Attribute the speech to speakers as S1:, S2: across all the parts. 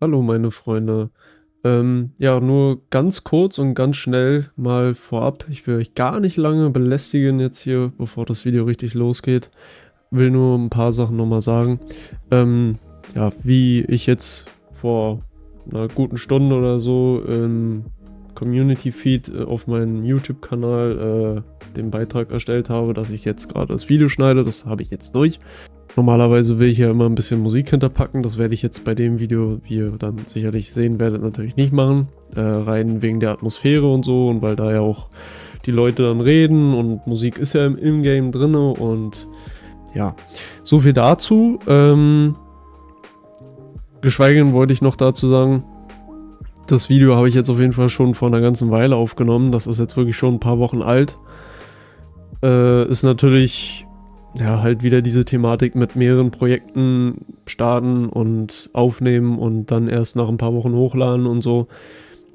S1: Hallo meine Freunde. Ähm, ja, nur ganz kurz und ganz schnell mal vorab. Ich will euch gar nicht lange belästigen jetzt hier, bevor das Video richtig losgeht. Will nur ein paar Sachen nochmal sagen. Ähm, ja, wie ich jetzt vor einer guten Stunde oder so im Community Feed äh, auf meinem YouTube-Kanal äh, den Beitrag erstellt habe, dass ich jetzt gerade das Video schneide. Das habe ich jetzt durch. Normalerweise will ich ja immer ein bisschen Musik hinterpacken. Das werde ich jetzt bei dem Video, wie ihr dann sicherlich sehen werdet, natürlich nicht machen. Äh, rein wegen der Atmosphäre und so und weil da ja auch die Leute dann reden und Musik ist ja im Ingame drin und ja, so viel dazu. Ähm, geschweige denn wollte ich noch dazu sagen, das Video habe ich jetzt auf jeden Fall schon vor einer ganzen Weile aufgenommen. Das ist jetzt wirklich schon ein paar Wochen alt. Äh, ist natürlich ja, halt wieder diese Thematik mit mehreren Projekten starten und aufnehmen und dann erst nach ein paar Wochen hochladen und so.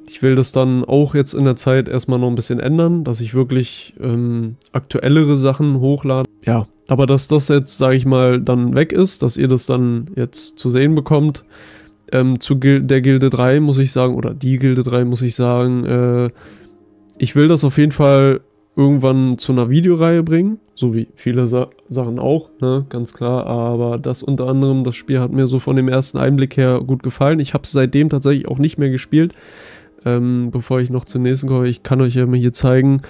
S1: Ich will das dann auch jetzt in der Zeit erstmal noch ein bisschen ändern, dass ich wirklich ähm, aktuellere Sachen hochlade. Ja, aber dass das jetzt, sage ich mal, dann weg ist, dass ihr das dann jetzt zu sehen bekommt. Ähm, zu Gil der Gilde 3 muss ich sagen, oder die Gilde 3 muss ich sagen, äh, ich will das auf jeden Fall irgendwann zu einer Videoreihe bringen, so wie viele Sa Sachen auch, ne, ganz klar, aber das unter anderem, das Spiel hat mir so von dem ersten Einblick her gut gefallen. Ich habe es seitdem tatsächlich auch nicht mehr gespielt. Ähm, bevor ich noch zum nächsten komme, ich kann euch ja mal hier zeigen.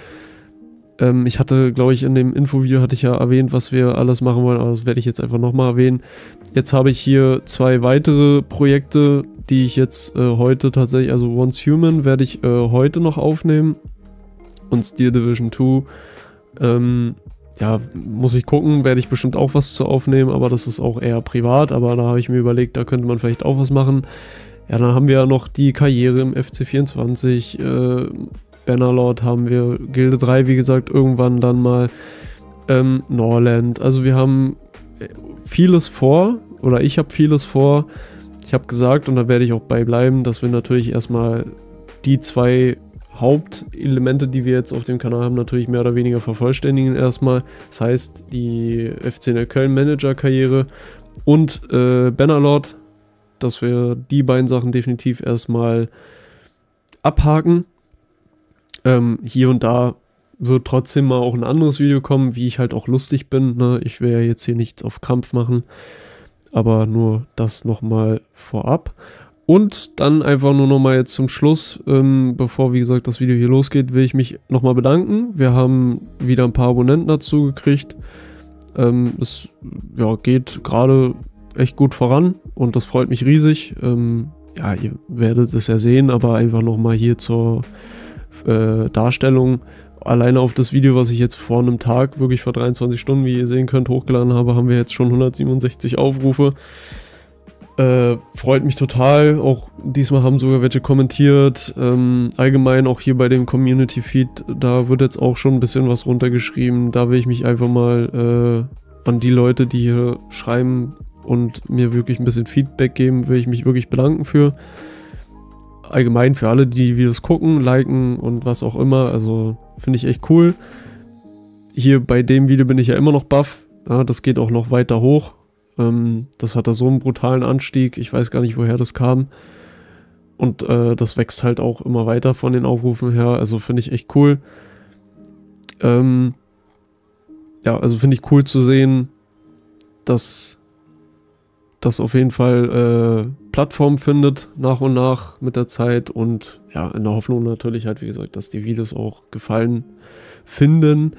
S1: Ähm, ich hatte, glaube ich, in dem Infovideo hatte ich ja erwähnt, was wir alles machen wollen, aber das werde ich jetzt einfach nochmal erwähnen. Jetzt habe ich hier zwei weitere Projekte, die ich jetzt äh, heute tatsächlich, also Once Human werde ich äh, heute noch aufnehmen und Steel Division 2. Ähm, ja, muss ich gucken, werde ich bestimmt auch was zu aufnehmen, aber das ist auch eher privat, aber da habe ich mir überlegt, da könnte man vielleicht auch was machen. Ja, dann haben wir ja noch die Karriere im FC24, äh, Bannerlord haben wir, Gilde 3, wie gesagt, irgendwann dann mal, ähm, Norland. Also wir haben äh, vieles vor, oder ich habe vieles vor. Ich habe gesagt, und da werde ich auch bei bleiben, dass wir natürlich erstmal die zwei Hauptelemente, die wir jetzt auf dem Kanal haben, natürlich mehr oder weniger vervollständigen erstmal. Das heißt, die FCN Köln Manager-Karriere und äh, Bannerlord, dass wir die beiden Sachen definitiv erstmal abhaken. Ähm, hier und da wird trotzdem mal auch ein anderes Video kommen, wie ich halt auch lustig bin. Ne? Ich will ja jetzt hier nichts auf Krampf machen, aber nur das nochmal vorab. Und dann einfach nur nochmal jetzt zum Schluss, ähm, bevor wie gesagt das Video hier losgeht, will ich mich nochmal bedanken. Wir haben wieder ein paar Abonnenten dazu gekriegt. Ähm, es ja, geht gerade echt gut voran und das freut mich riesig. Ähm, ja, ihr werdet es ja sehen, aber einfach nochmal hier zur äh, Darstellung. Alleine auf das Video, was ich jetzt vor einem Tag, wirklich vor 23 Stunden, wie ihr sehen könnt, hochgeladen habe, haben wir jetzt schon 167 Aufrufe. Äh, freut mich total. Auch diesmal haben sogar welche kommentiert. Ähm, allgemein auch hier bei dem Community Feed, da wird jetzt auch schon ein bisschen was runtergeschrieben. Da will ich mich einfach mal äh, an die Leute, die hier schreiben und mir wirklich ein bisschen Feedback geben, will ich mich wirklich bedanken für. Allgemein für alle, die die Videos gucken, liken und was auch immer. Also finde ich echt cool. Hier bei dem Video bin ich ja immer noch buff. Ja, das geht auch noch weiter hoch. Ähm, das hatte so einen brutalen Anstieg. Ich weiß gar nicht, woher das kam. Und äh, das wächst halt auch immer weiter von den Aufrufen her. Also finde ich echt cool. Ähm, ja, also finde ich cool zu sehen, dass das auf jeden Fall äh, Plattform findet nach und nach mit der Zeit und ja, in der Hoffnung natürlich halt, wie gesagt, dass die Videos auch gefallen finden.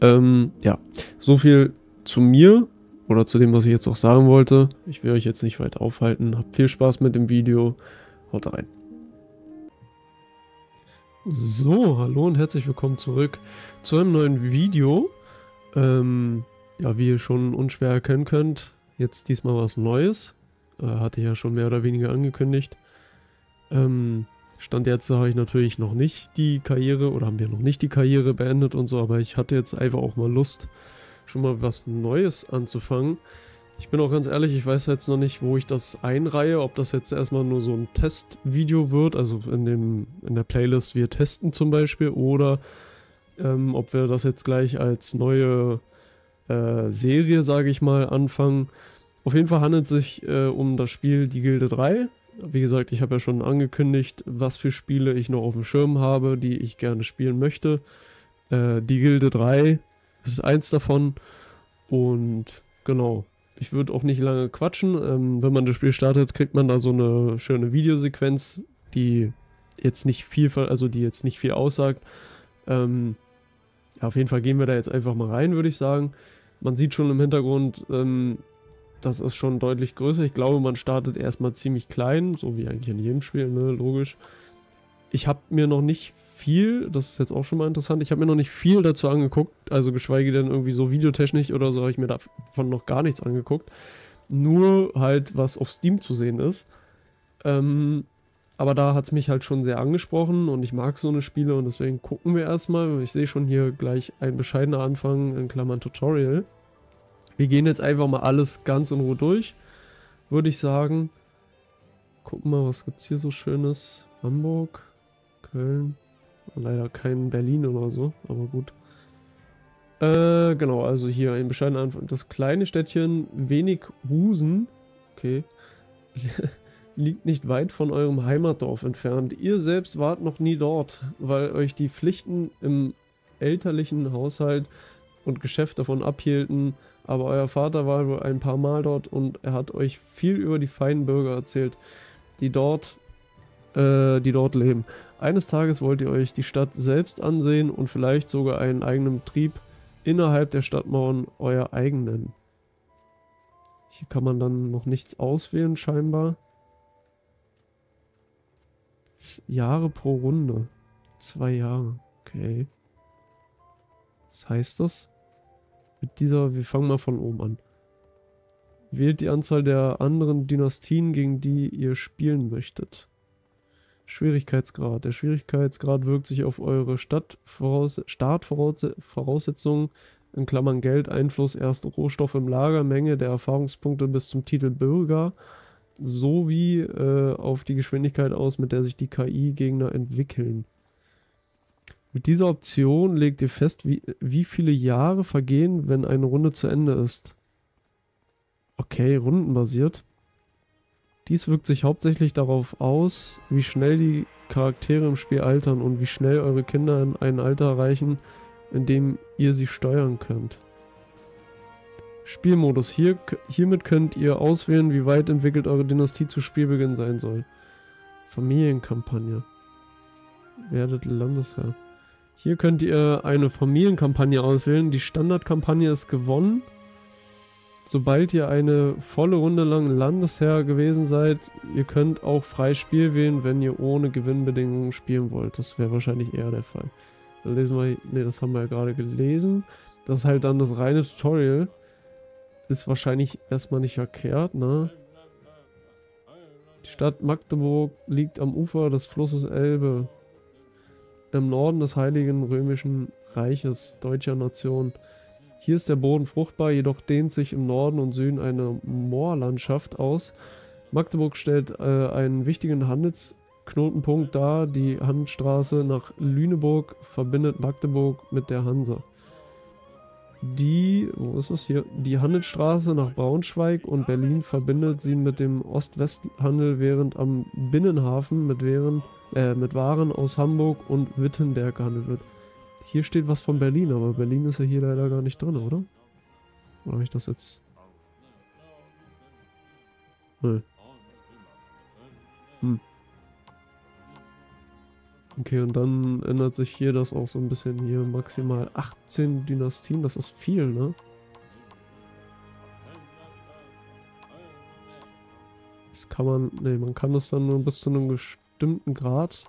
S1: Ähm, ja, so viel zu mir oder zu dem, was ich jetzt auch sagen wollte. Ich will euch jetzt nicht weit aufhalten. Habt viel Spaß mit dem Video. Haut rein. So, hallo und herzlich willkommen zurück zu einem neuen Video. Ähm, ja, wie ihr schon unschwer erkennen könnt, jetzt diesmal was Neues. Äh, hatte ich ja schon mehr oder weniger angekündigt. Ähm, Stand jetzt habe ich natürlich noch nicht die Karriere oder haben wir noch nicht die Karriere beendet und so, aber ich hatte jetzt einfach auch mal Lust, schon mal was Neues anzufangen. Ich bin auch ganz ehrlich, ich weiß jetzt noch nicht, wo ich das einreihe, ob das jetzt erstmal nur so ein Testvideo wird, also in, dem, in der Playlist wir testen zum Beispiel, oder ähm, ob wir das jetzt gleich als neue äh, Serie, sage ich mal, anfangen. Auf jeden Fall handelt es sich äh, um das Spiel Die Gilde 3. wie gesagt, ich habe ja schon angekündigt, was für Spiele ich noch auf dem Schirm habe, die ich gerne spielen möchte. Äh, die Gilde 3 ist eins davon. Und genau, ich würde auch nicht lange quatschen. Ähm, wenn man das Spiel startet, kriegt man da so eine schöne Videosequenz, die jetzt nicht viel, also die jetzt nicht viel aussagt. Ähm, ja, auf jeden Fall gehen wir da jetzt einfach mal rein, würde ich sagen. Man sieht schon im Hintergrund, ähm, das ist schon deutlich größer. Ich glaube, man startet erstmal ziemlich klein, so wie eigentlich in jedem Spiel, ne, logisch. Ich habe mir noch nicht viel, das ist jetzt auch schon mal interessant, ich habe mir noch nicht viel dazu angeguckt, also geschweige denn irgendwie so videotechnisch oder so, habe ich mir davon noch gar nichts angeguckt. Nur halt, was auf Steam zu sehen ist. Ähm, aber da hat es mich halt schon sehr angesprochen und ich mag so eine Spiele und deswegen gucken wir erstmal. Ich sehe schon hier gleich ein bescheidener Anfang in Klammern Tutorial. Wir gehen jetzt einfach mal alles ganz in Ruhe durch, würde ich sagen. Gucken mal, was gibt es hier so Schönes. Hamburg, Köln, leider kein Berlin oder so, aber gut. Äh, genau, also hier ein bescheidener Anfang. Das kleine Städtchen Wenighusen, okay, liegt nicht weit von eurem Heimatdorf entfernt. Ihr selbst wart noch nie dort, weil euch die Pflichten im elterlichen Haushalt und Geschäft davon abhielten, aber euer Vater war wohl ein paar Mal dort und er hat euch viel über die feinen Bürger erzählt, die dort, äh, die dort leben. Eines Tages wollt ihr euch die Stadt selbst ansehen und vielleicht sogar einen eigenen Betrieb innerhalb der Stadtmauern euer eigen nennen. Hier kann man dann noch nichts auswählen scheinbar. Jahre pro Runde. Zwei Jahre. Okay. Was heißt das? Mit dieser, wir fangen mal von oben an. Wählt die Anzahl der anderen Dynastien, gegen die ihr spielen möchtet. Schwierigkeitsgrad. Der Schwierigkeitsgrad wirkt sich auf eure Startvoraussetzungen, in Klammern Geld, Einfluss, erste Rohstoffe im Lager, Menge der Erfahrungspunkte bis zum Titel Bürger, sowie äh, auf die Geschwindigkeit aus, mit der sich die KI-Gegner entwickeln. Mit dieser Option legt ihr fest, wie, wie viele Jahre vergehen, wenn eine Runde zu Ende ist. Okay, rundenbasiert. Dies wirkt sich hauptsächlich darauf aus, wie schnell die Charaktere im Spiel altern und wie schnell eure Kinder in ein Alter erreichen, in dem ihr sie steuern könnt. Spielmodus. Hier, hiermit könnt ihr auswählen, wie weit entwickelt eure Dynastie zu Spielbeginn sein soll. Familienkampagne. Werdet Landesherr. Hier könnt ihr eine Familienkampagne auswählen. Die Standardkampagne ist gewonnen. Sobald ihr eine volle Runde lang Landesherr gewesen seid, ihr könnt auch frei Spiel wählen, wenn ihr ohne Gewinnbedingungen spielen wollt. Das wäre wahrscheinlich eher der Fall. Dann lesen wir, ne, das haben wir ja gerade gelesen. Das ist halt dann das reine Tutorial. Ist wahrscheinlich erstmal nicht verkehrt, ne? Die Stadt Magdeburg liegt am Ufer des Flusses Elbe im Norden des Heiligen Römischen Reiches deutscher Nation. Hier ist der Boden fruchtbar, jedoch dehnt sich im Norden und Süden eine Moorlandschaft aus. Magdeburg stellt äh, einen wichtigen Handelsknotenpunkt dar. Die Handelsstraße nach Lüneburg verbindet Magdeburg mit der Hanse. Die, wo ist das hier? Die Handelsstraße nach Braunschweig und Berlin verbindet sie mit dem Ost-West-Handel, während am Binnenhafen mit, Wehren, äh, mit Waren aus Hamburg und Wittenberg gehandelt wird. Hier steht was von Berlin, aber Berlin ist ja hier leider gar nicht drin, oder? Oder habe ich das jetzt... Nö. Hm. Okay, und dann ändert sich hier das auch so ein bisschen hier. Maximal 18 Dynastien, das ist viel, ne? Das kann man, ne, man kann das dann nur bis zu einem bestimmten Grad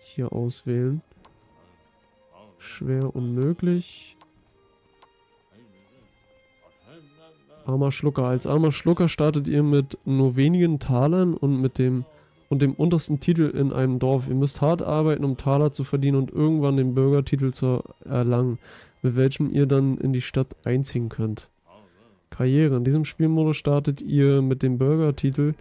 S1: hier auswählen. Schwer unmöglich. Armer Schlucker. Als armer Schlucker startet ihr mit nur wenigen Talern und mit dem und dem untersten Titel in einem Dorf. Ihr müsst hart arbeiten, um Taler zu verdienen und irgendwann den Bürgertitel zu erlangen, mit welchem ihr dann in die Stadt einziehen könnt. Karriere. In diesem Spielmodus startet ihr mit dem Bürgertitel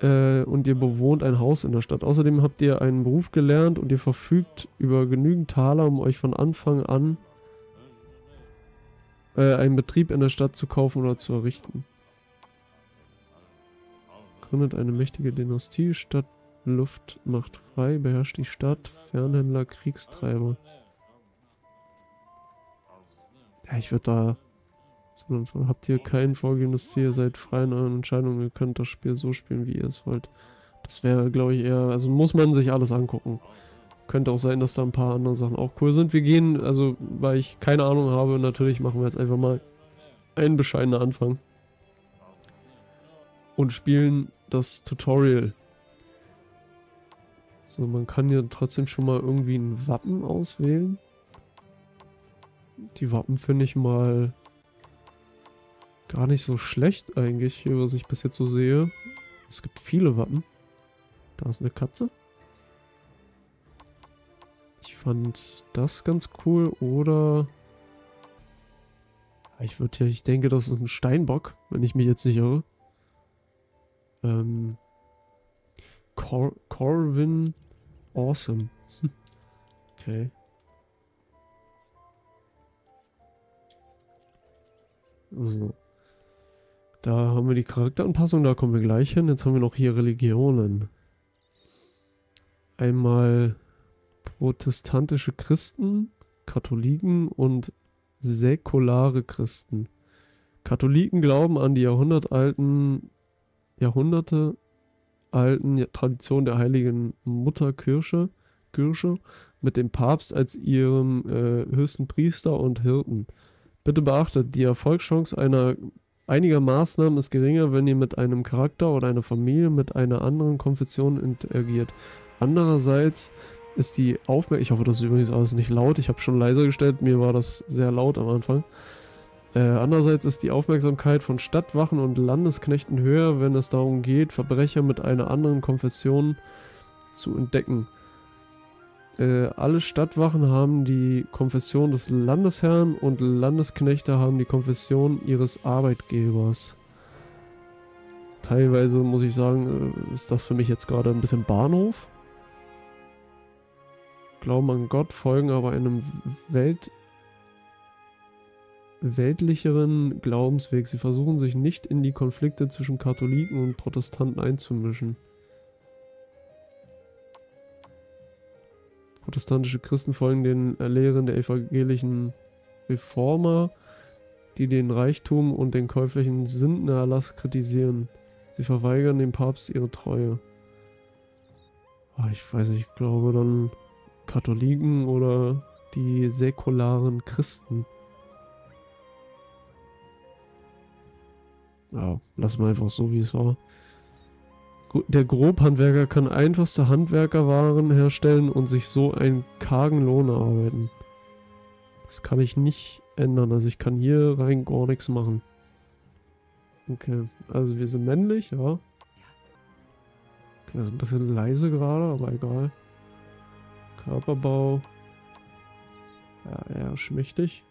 S1: äh, und ihr bewohnt ein Haus in der Stadt. Außerdem habt ihr einen Beruf gelernt und ihr verfügt über genügend Taler, um euch von Anfang an äh, einen Betrieb in der Stadt zu kaufen oder zu errichten. gründet eine mächtige Dynastie, Stadt Luft macht frei, beherrscht die Stadt, Fernhändler, Kriegstreiber. Ja, ich würde da... Habt ihr kein vorgehendes Ziel, seid frei in euren Entscheidungen, ihr könnt das Spiel so spielen, wie ihr es wollt. Das wäre, glaube ich, eher... Also muss man sich alles angucken. Könnte auch sein, dass da ein paar andere Sachen auch cool sind. Wir gehen, also, weil ich keine Ahnung habe, natürlich machen wir jetzt einfach mal einen bescheidenen Anfang. Und spielen das Tutorial. So, man kann ja trotzdem schon mal irgendwie ein Wappen auswählen. Die Wappen finde ich mal gar nicht so schlecht eigentlich, hier, was ich bis jetzt so sehe. Es gibt viele Wappen. Da ist eine Katze. Ich fand das ganz cool, oder... Ich würde ja, ich denke, das ist ein Steinbock, wenn ich mich jetzt nicht irre. Ähm... Cor Corvin Awesome. okay. So. Da haben wir die Charakteranpassung, da kommen wir gleich hin. Jetzt haben wir noch hier Religionen. Einmal protestantische Christen, Katholiken und säkulare Christen. Katholiken glauben an die jahrhundertalten, Jahrhunderte alten Tradition der heiligen Mutter Kirche, Kirche mit dem Papst als ihrem äh, höchsten Priester und Hirten. Bitte beachtet, die Erfolgschance einer einiger Maßnahmen ist geringer, wenn ihr mit einem Charakter oder einer Familie mit einer anderen Konfession interagiert. Andererseits ist die Aufmerksamkeit, ich hoffe, das ist übrigens alles nicht laut, ich habe schon leiser gestellt, mir war das sehr laut am Anfang. Äh, andererseits ist die Aufmerksamkeit von Stadtwachen und Landesknechten höher, wenn es darum geht, Verbrecher mit einer anderen Konfession zu entdecken. Äh, alle Stadtwachen haben die Konfession des Landesherrn und Landesknechte haben die Konfession ihres Arbeitgebers. Teilweise muss ich sagen, äh, ist das für mich jetzt gerade ein bisschen Bahnhof. Glauben an Gott, folgen aber einem Welt weltlicheren Glaubensweg. Sie versuchen sich nicht in die Konflikte zwischen Katholiken und Protestanten einzumischen. Protestantische Christen folgen den Lehren der evangelischen Reformer, die den Reichtum und den käuflichen Sündenerlass kritisieren. Sie verweigern dem Papst ihre Treue. Ah, ich weiß nicht, ich glaube dann Katholiken oder die säkularen Christen. Ja, lassen wir einfach so, wie es war. Der Grobhandwerker kann einfachste Handwerkerwaren herstellen und sich so einen kargen Lohn erarbeiten. Das kann ich nicht ändern. Also ich kann hier rein gar nichts machen. Okay, also wir sind männlich, ja. Okay, das ist ein bisschen leise gerade, aber egal. Körperbau. Ja, eher schmächtig.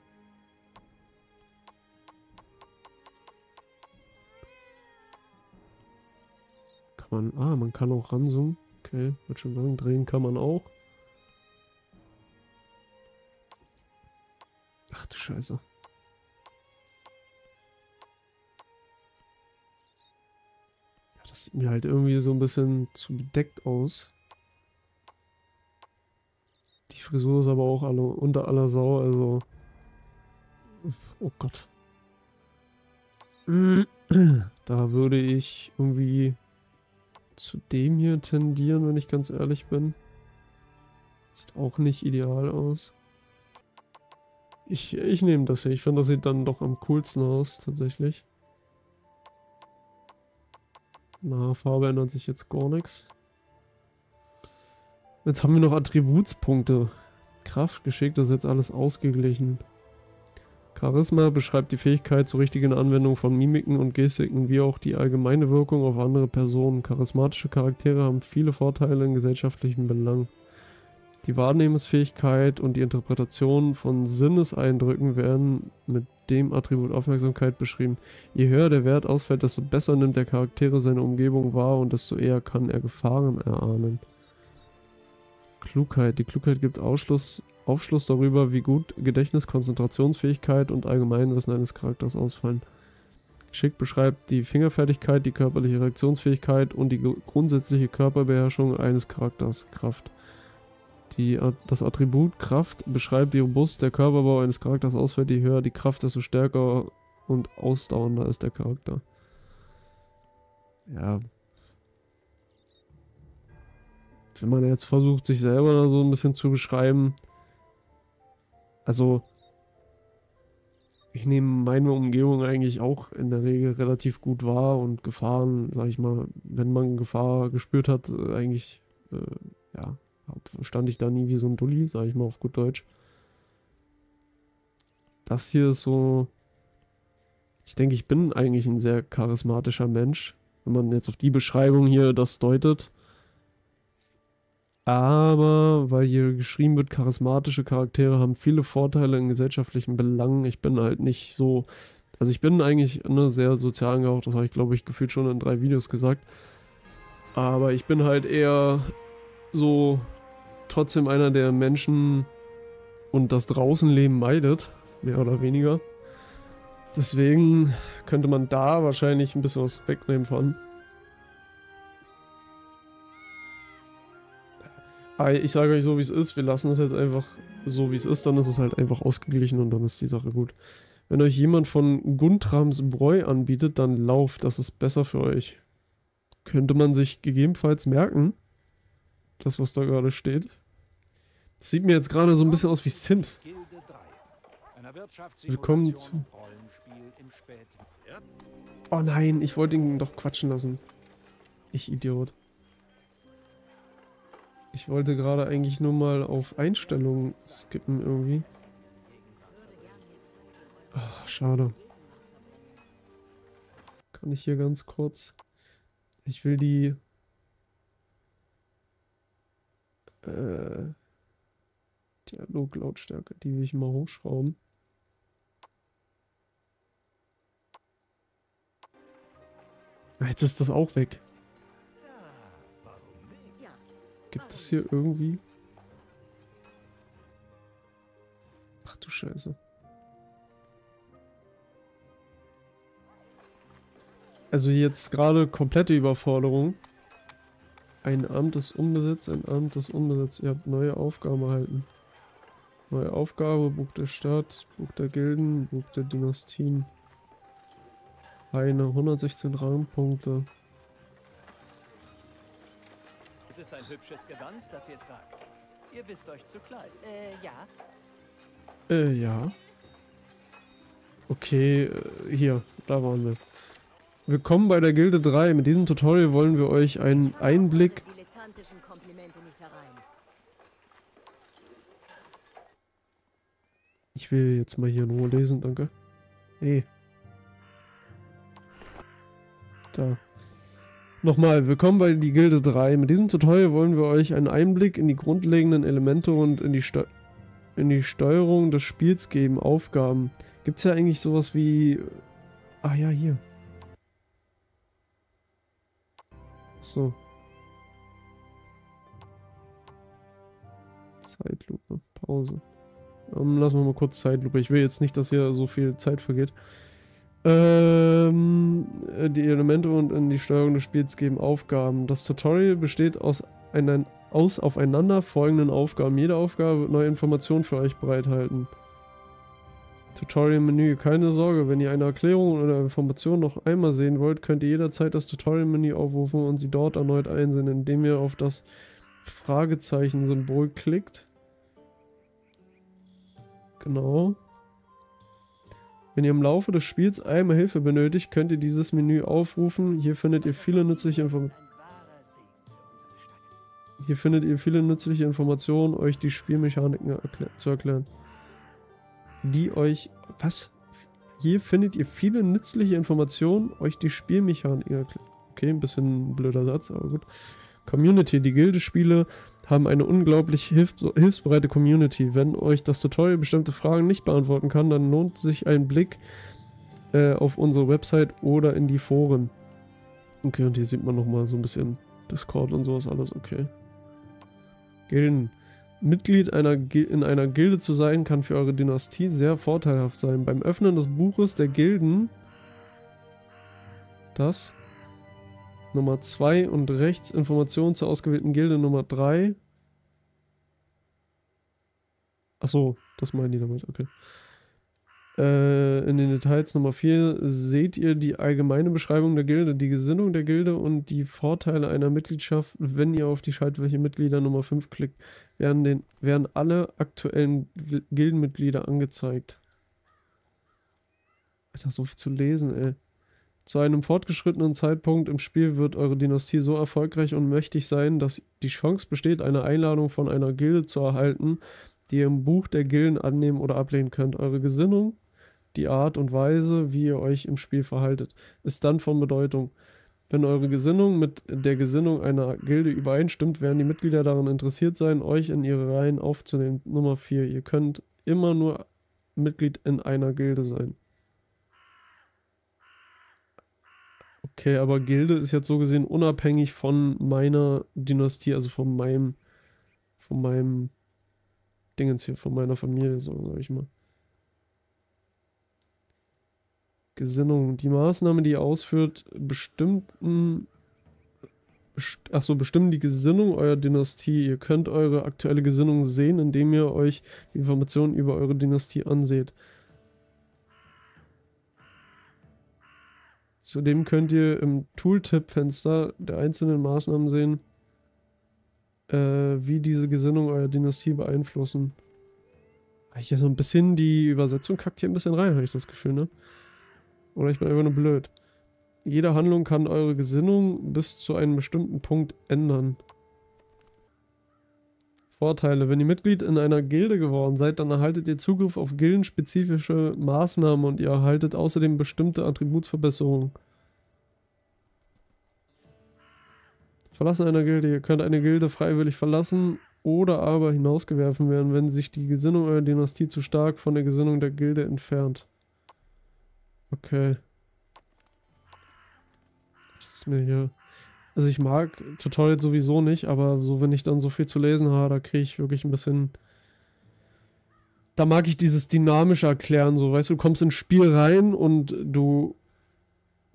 S1: Man, ah, man kann auch ranzoomen. Okay, wird schon sagen, drehen kann man auch. Ach du Scheiße. Ja, das sieht mir halt irgendwie so ein bisschen zu bedeckt aus. Die Frisur ist aber auch alle unter aller Sau, also... Oh Gott. Da würde ich irgendwie zu dem hier tendieren, wenn ich ganz ehrlich bin. Sieht auch nicht ideal aus. Ich, ich nehme das hier. Ich finde, das sieht dann doch am coolsten aus, tatsächlich. Na, Farbe ändert sich jetzt gar nichts. Jetzt haben wir noch Attributspunkte. Kraft, Geschick, das ist jetzt alles ausgeglichen. Charisma beschreibt die Fähigkeit zur richtigen Anwendung von Mimiken und Gestiken, wie auch die allgemeine Wirkung auf andere Personen. Charismatische Charaktere haben viele Vorteile in gesellschaftlichen Belangen. Die Wahrnehmungsfähigkeit und die Interpretation von Sinneseindrücken werden mit dem Attribut Aufmerksamkeit beschrieben. Je höher der Wert ausfällt, desto besser nimmt der Charaktere seine Umgebung wahr und desto eher kann er Gefahren erahnen. Klugheit. Die Klugheit gibt Ausschluss Aufschluss darüber, wie gut Gedächtnis, Konzentrationsfähigkeit und Allgemeinwissen eines Charakters ausfallen. Geschick beschreibt die Fingerfertigkeit, die körperliche Reaktionsfähigkeit und die grundsätzliche Körperbeherrschung eines Charakters. Kraft. Die, das Attribut Kraft beschreibt, wie robust der Körperbau eines Charakters ausfällt. Je höher die Kraft, desto stärker und ausdauernder ist der Charakter. Ja. Wenn man jetzt versucht, sich selber so ein bisschen zu beschreiben. Also, ich nehme meine Umgebung eigentlich auch in der Regel relativ gut wahr und Gefahren, sag ich mal, wenn man Gefahr gespürt hat, äh, eigentlich, äh, ja, stand ich da nie wie so ein Dulli, sag ich mal auf gut Deutsch. Das hier ist so, ich denke, ich bin eigentlich ein sehr charismatischer Mensch, wenn man jetzt auf die Beschreibung hier das deutet. Aber weil hier geschrieben wird, charismatische Charaktere haben viele Vorteile in gesellschaftlichen Belangen. Ich bin halt nicht so. Also ich bin eigentlich ne, sehr sozial angehaucht, das habe ich glaube ich gefühlt schon in drei Videos gesagt. Aber ich bin halt eher so trotzdem einer der Menschen und das Draußenleben meidet, mehr oder weniger. Deswegen könnte man da wahrscheinlich ein bisschen was wegnehmen von. Ich sage euch so, wie es ist. Wir lassen es jetzt einfach so, wie es ist. Dann ist es halt einfach ausgeglichen und dann ist die Sache gut. Wenn euch jemand von Guntrams Bräu anbietet, dann lauft. Das ist besser für euch. Könnte man sich gegebenenfalls merken. Das, was da gerade steht. Das sieht mir jetzt gerade so ein bisschen aus wie Sims. Willkommen zu... Oh nein, ich wollte ihn doch quatschen lassen. Ich Idiot. Ich wollte gerade eigentlich nur mal auf Einstellungen skippen irgendwie. Ach, schade. Kann ich hier ganz kurz... Ich will die... Äh... Dialoglautstärke, die will ich mal hochschrauben. Jetzt ist das auch weg. Gibt es hier irgendwie... Ach du Scheiße. Also jetzt gerade komplette Überforderung. Ein Amt ist unbesetzt, ein Amt ist unbesetzt. Ihr habt neue Aufgaben erhalten. Neue Aufgabe, Buch der Stadt, Buch der Gilden, Buch der Dynastien. Eine 116 Rangpunkte.
S2: Es ist ein hübsches Gewand, das ihr tragt. Ihr wisst euch zu klein. Äh, ja.
S1: Äh, ja. Okay, äh, hier, da waren wir. Willkommen bei der Gilde 3. Mit diesem Tutorial wollen wir euch einen Einblick... Ich will jetzt mal hier nur lesen, danke. Nee. Da. Nochmal, willkommen bei die Gilde 3. Mit diesem Tutorial wollen wir euch einen Einblick in die grundlegenden Elemente und in die, Steu in die Steuerung des Spiels geben. Aufgaben. Gibt es ja eigentlich sowas wie... Ah ja, hier. So. Zeitlupe. Pause. Ähm, lassen wir mal kurz Zeitlupe. Ich will jetzt nicht, dass hier so viel Zeit vergeht. Ähm, die Elemente und in die Steuerung des Spiels geben Aufgaben. Das Tutorial besteht aus, einen, aus aufeinander folgenden Aufgaben. Jede Aufgabe wird neue Informationen für euch bereithalten. Tutorial-Menü. Keine Sorge, wenn ihr eine Erklärung oder Information noch einmal sehen wollt, könnt ihr jederzeit das Tutorial-Menü aufrufen und sie dort erneut einsehen, indem ihr auf das Fragezeichen-Symbol klickt. Genau. Wenn ihr im Laufe des Spiels einmal Hilfe benötigt, könnt ihr dieses Menü aufrufen. Hier findet ihr viele nützliche Informationen. Hier findet ihr viele nützliche Informationen, euch die Spielmechaniken erklä zu erklären. Die euch... Was? Hier findet ihr viele nützliche Informationen, euch die Spielmechaniken erklären. Okay, ein bisschen ein blöder Satz, aber gut. Community. Die Gildespiele haben eine unglaublich hilf hilfsbereite Community. Wenn euch das Tutorial bestimmte Fragen nicht beantworten kann, dann lohnt sich ein Blick äh, auf unsere Website oder in die Foren. Okay, und hier sieht man nochmal so ein bisschen Discord und sowas alles, okay. Gilden. Mitglied einer in einer Gilde zu sein, kann für eure Dynastie sehr vorteilhaft sein. Beim Öffnen des Buches der Gilden Das. Nummer 2 und rechts Informationen zur ausgewählten Gilde Nummer 3. Achso, das meinen die damit, okay. Äh, in den Details Nummer 4 seht ihr die allgemeine Beschreibung der Gilde, die Gesinnung der Gilde und die Vorteile einer Mitgliedschaft. Wenn ihr auf die Schaltfläche Mitglieder Nummer 5 klickt, werden, den, werden alle aktuellen Gildenmitglieder angezeigt. Alter, so viel zu lesen, ey. Zu einem fortgeschrittenen Zeitpunkt im Spiel wird eure Dynastie so erfolgreich und mächtig sein, dass die Chance besteht, eine Einladung von einer Gilde zu erhalten, die ihr im Buch der Gilden annehmen oder ablehnen könnt. Eure Gesinnung die Art und Weise, wie ihr euch im Spiel verhaltet, ist dann von Bedeutung. Wenn eure Gesinnung mit der Gesinnung einer Gilde übereinstimmt, werden die Mitglieder daran interessiert sein, euch in ihre Reihen aufzunehmen. Nummer 4. Ihr könnt immer nur Mitglied in einer Gilde sein. Okay, aber Gilde ist jetzt so gesehen unabhängig von meiner Dynastie, also von meinem, von meinem Dingens hier, von meiner Familie, so sag ich mal. Gesinnung. Die Maßnahme, die ihr ausführt, bestimmten Achso, bestimmen die Gesinnung eurer Dynastie. Ihr könnt eure aktuelle Gesinnung sehen, indem ihr euch die Informationen über eure Dynastie anseht. Zudem könnt ihr im Tooltip-Fenster der einzelnen Maßnahmen sehen, äh, wie diese Gesinnung eurer Dynastie beeinflussen. Hier so ein bisschen, die Übersetzung kackt hier ein bisschen rein, habe ich das Gefühl, ne? Oder ich bin einfach nur blöd. Jede Handlung kann eure Gesinnung bis zu einem bestimmten Punkt ändern. Vorteile. Wenn ihr Mitglied in einer Gilde geworden seid, dann erhaltet ihr Zugriff auf gildenspezifische Maßnahmen und ihr erhaltet außerdem bestimmte Attributsverbesserungen. Verlassen einer Gilde. Ihr könnt eine Gilde freiwillig verlassen oder aber hinausgeworfen werden, wenn sich die Gesinnung eurer Dynastie zu stark von der Gesinnung der Gilde entfernt. Okay. Das ist mir hier... Also ich mag Tutorial sowieso nicht, aber so wenn ich dann so viel zu lesen habe, da kriege ich wirklich ein bisschen... Da mag ich dieses dynamische Erklären, so weißt du, du kommst ins Spiel rein und du...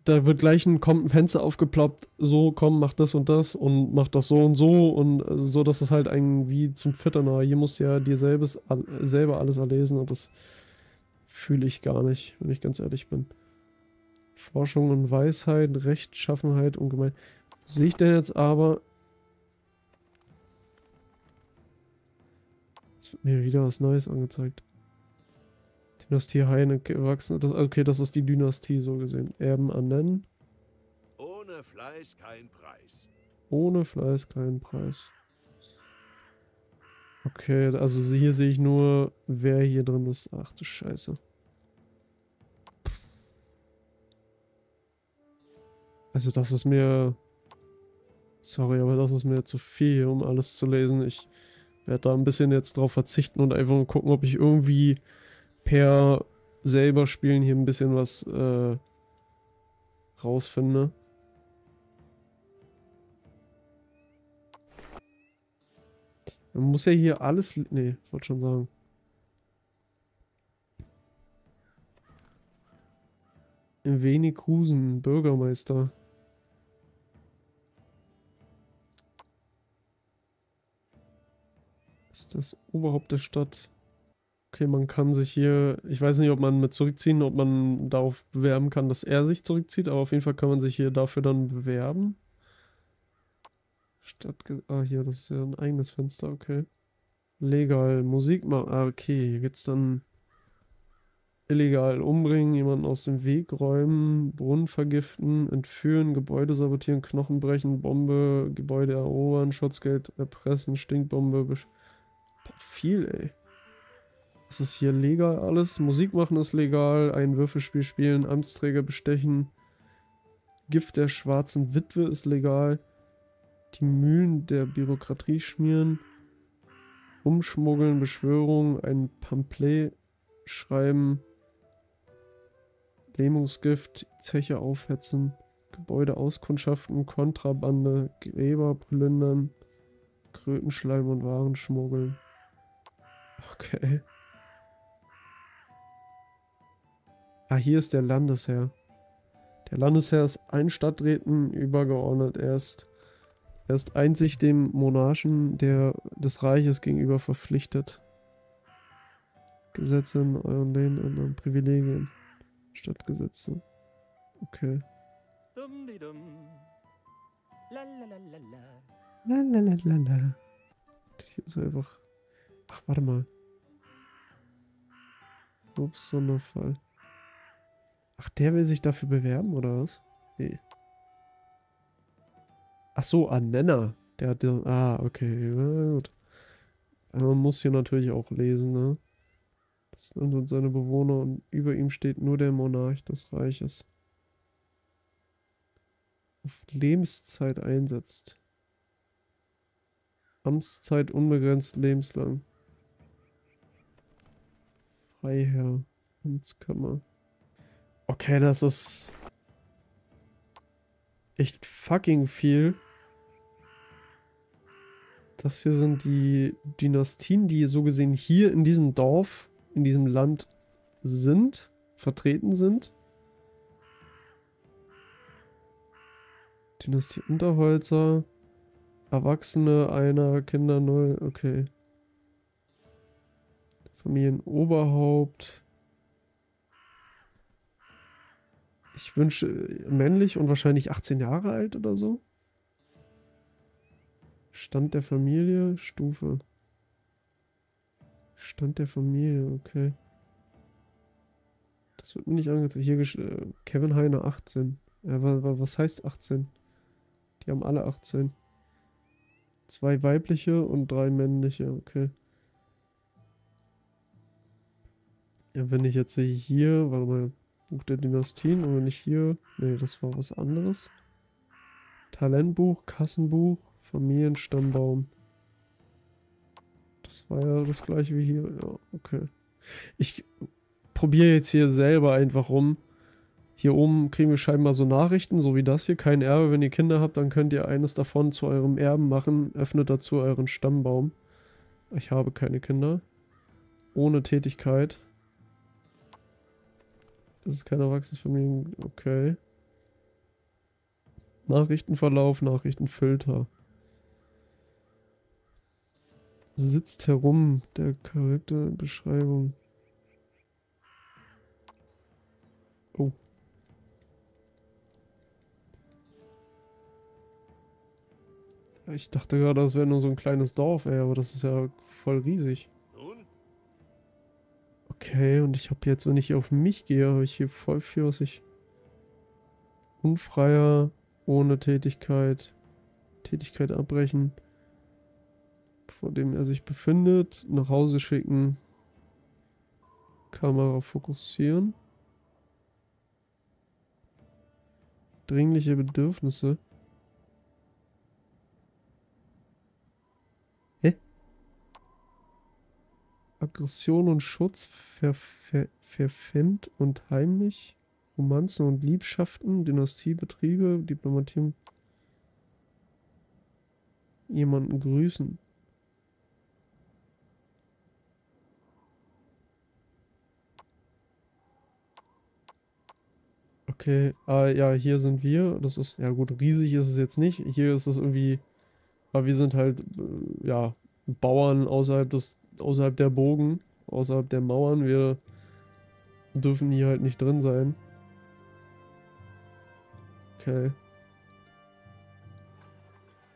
S1: Da wird gleich ein, kommt ein Fenster aufgeploppt, so komm, mach das und das und mach das so und so und so, dass es halt ein wie zum Füttern, hier musst du ja dir selbes, selber alles erlesen und das fühle ich gar nicht, wenn ich ganz ehrlich bin. Forschung und Weisheit, Rechtschaffenheit und Gemein. Sehe ich denn jetzt aber... Jetzt wird mir wieder was Neues angezeigt. Dynastie Heine gewachsen. Das, okay, das ist die Dynastie so gesehen. Erben ernennen.
S3: Ohne Fleiß kein Preis.
S1: Ohne Fleiß kein Preis. Okay, also hier sehe ich nur, wer hier drin ist. Ach du Scheiße. Also das ist mir... Sorry, aber das ist mir zu viel, um alles zu lesen. Ich werde da ein bisschen jetzt drauf verzichten und einfach mal gucken, ob ich irgendwie per selber spielen hier ein bisschen was äh, rausfinde. Man muss ja hier alles... Nee, wollte schon sagen. Wenig Husen, Bürgermeister. Das Oberhaupt der Stadt? Okay, man kann sich hier... Ich weiß nicht, ob man mit zurückziehen, ob man darauf bewerben kann, dass er sich zurückzieht, aber auf jeden Fall kann man sich hier dafür dann bewerben. Stadt... Ah, hier, das ist ja ein eigenes Fenster, okay. Legal, Musik machen. Ah, okay, hier geht's dann... Illegal umbringen, jemanden aus dem Weg räumen, Brunnen vergiften, entführen, Gebäude sabotieren, Knochen brechen, Bombe, Gebäude erobern, Schutzgeld erpressen, Stinkbombe. Boah, viel, ey. Was ist hier legal alles? Musik machen ist legal, ein Würfelspiel spielen, Amtsträger bestechen, Gift der schwarzen Witwe ist legal, die Mühlen der Bürokratie schmieren, umschmuggeln, Beschwörung, ein Pamphlet schreiben, Lähmungsgift, Zeche aufhetzen, Gebäude auskundschaften, Kontrabande, Gräber plündern, Krötenschleim und Waren schmuggeln. Okay. Ah, hier ist der Landesherr. Der Landesherr ist ein Stadträten übergeordnet. Er ist, er ist einzig dem Monarchen der, des Reiches gegenüber verpflichtet. Gesetze in euren Lehen ändern, Privilegien statt Gesetze. Okay.
S2: La la la.
S1: Lalalala. Hier ist einfach. Ach, warte mal. Ups, Sonderfall. Ach, der will sich dafür bewerben, oder was? Nee. Ach so, Nenner. Der hat. den- Ah, okay. Ja, gut. Man muss hier natürlich auch lesen, ne? Das sind seine Bewohner und über ihm steht nur der Monarch des Reiches. Auf Lebenszeit einsetzt. Amtszeit unbegrenzt lebenslang. Freiherr. Amtskammer. Okay, das ist echt fucking viel. Das hier sind die Dynastien, die so gesehen hier in diesem Dorf, in diesem Land sind, vertreten sind. Dynastie Unterholzer. Erwachsene, einer, Kinder, null, okay. Familienoberhaupt. Ich wünsche äh, männlich und wahrscheinlich 18 Jahre alt oder so. Stand der Familie, Stufe. Stand der Familie, okay. Das wird mir nicht angezeigt. Hier äh, Kevin Heine 18. Ja, wa- wa- was heißt 18? Die haben alle 18. Zwei weibliche und drei männliche, okay. Ja, wenn ich jetzt hier, warte mal, Buch der Dynastien und wenn ich hier, nee, das war was anderes. Talentbuch, Kassenbuch, Familienstammbaum. Das war ja das gleiche wie hier, ja, okay. Ich probiere jetzt hier selber einfach rum. Hier oben kriegen wir scheinbar so Nachrichten, so wie das hier. Kein Erbe, wenn ihr Kinder habt, dann könnt ihr eines davon zu eurem Erben machen. Öffnet dazu euren Stammbaum. Ich habe keine Kinder. Ohne Tätigkeit. Das ist keine Erwachsenenfamilie. Okay. Nachrichtenverlauf, Nachrichtenfilter. Sitzt herum, der Charakterbeschreibung. Oh. Ich dachte gerade, das wäre nur so ein kleines Dorf, ey, aber das ist ja voll riesig. Okay, und ich habe jetzt, wenn ich auf mich gehe, habe ich hier voll viel, was ich... Unfreier, ohne Tätigkeit, Tätigkeit abbrechen, vor dem er sich befindet, nach Hause schicken, Kamera fokussieren, dringliche Bedürfnisse. Aggression und Schutz ver, ver, verfemmt und heimlich. Romanzen und Liebschaften, Dynastiebetriebe, Diplomatie. Jemanden grüßen. Okay, ah, ja, hier sind wir. Das ist, ja gut, riesig ist es jetzt nicht. Hier ist es irgendwie, aber wir sind halt, äh, ja, Bauern außerhalb des, außerhalb der Bogen, außerhalb der Mauern. Wir dürfen hier halt nicht drin sein. Okay.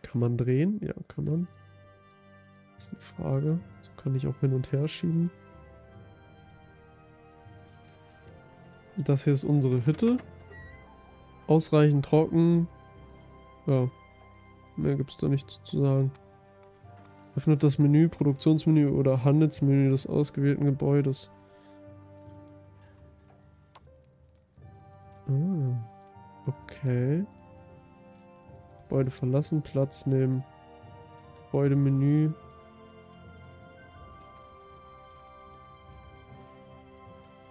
S1: Kann man drehen? Ja, kann man. Das ist eine Frage. So kann ich auch hin und her schieben. Das hier ist unsere Hütte. Ausreichend trocken. Ja. Mehr gibt es da nichts zu sagen. Öffnet das Menü, Produktionsmenü oder Handelsmenü des ausgewählten Gebäudes. Ah. Okay. Gebäude verlassen, Platz nehmen. Gebäudemenü.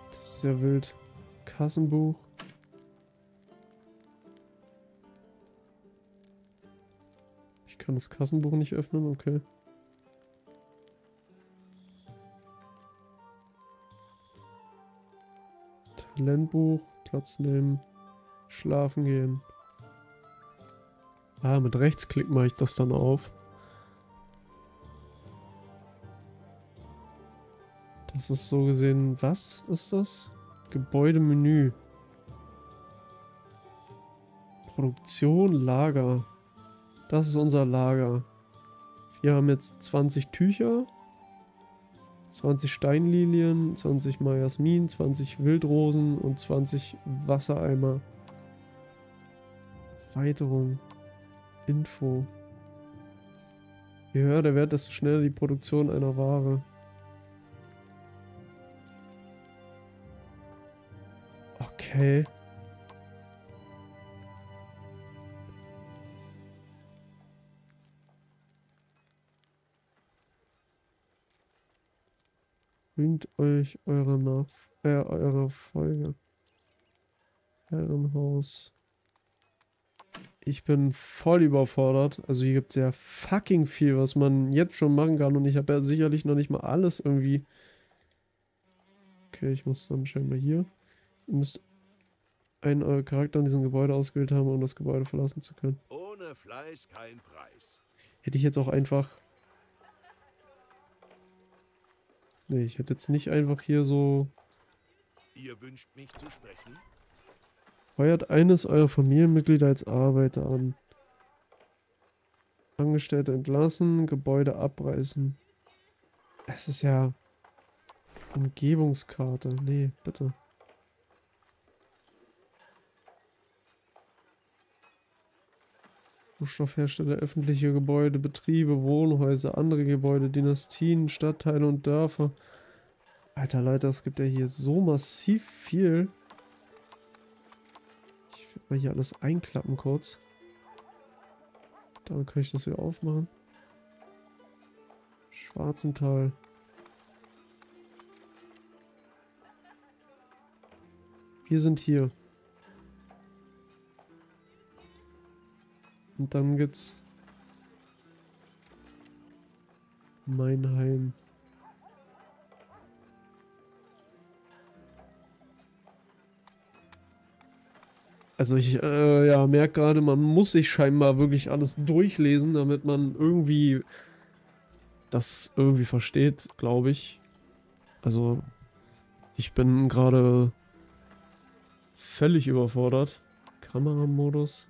S1: Das ist sehr wild. Kassenbuch. Ich kann das Kassenbuch nicht öffnen, okay. Talentbuch, Platz nehmen. Schlafen gehen. Ah, mit Rechtsklick mache ich das dann auf. Das ist so gesehen, was ist das? Gebäudemenü. Produktion, Lager. Das ist unser Lager. Wir haben jetzt 20 Tücher, 20 Steinlilien, 20 Jasmin, 20 Wildrosen und 20 Wassereimer. Erweiterung. Info. Je höher der Wert, desto schneller die Produktion einer Ware. Okay. Bringt euch eure Nach äh, eure Folge. Herrenhaus. Ich bin voll überfordert. Also hier gibt es ja fucking viel, was man jetzt schon machen kann. Und ich habe ja sicherlich noch nicht mal alles irgendwie... Okay, ich muss dann scheinbar hier. Ihr müsst einen eurer Charakter in diesem Gebäude ausgewählt haben, um das Gebäude verlassen zu können.
S3: Ohne Fleiß kein Preis.
S1: Hätte ich jetzt auch einfach... Nee, ich hätte jetzt nicht einfach hier so...
S3: Ihr wünscht mich zu sprechen?
S1: Heuert eines eurer Familienmitglieder als Arbeiter an. Angestellte entlassen, Gebäude abreißen. Es ist ja... Umgebungskarte. Nee, bitte. Rohstoffhersteller, öffentliche Gebäude, Betriebe, Wohnhäuser, andere Gebäude, Dynastien, Stadtteile und Dörfer. Alter Leute, es gibt ja hier so massiv viel. Ich werde mal hier alles einklappen kurz. Dann kann ich das wieder aufmachen. Schwarzental. Wir sind hier. Und dann gibt's mein Heim. Also ich äh, ja, merke gerade, man muss sich scheinbar wirklich alles durchlesen, damit man irgendwie das irgendwie versteht, glaube ich. Also ich bin gerade völlig überfordert. Kameramodus.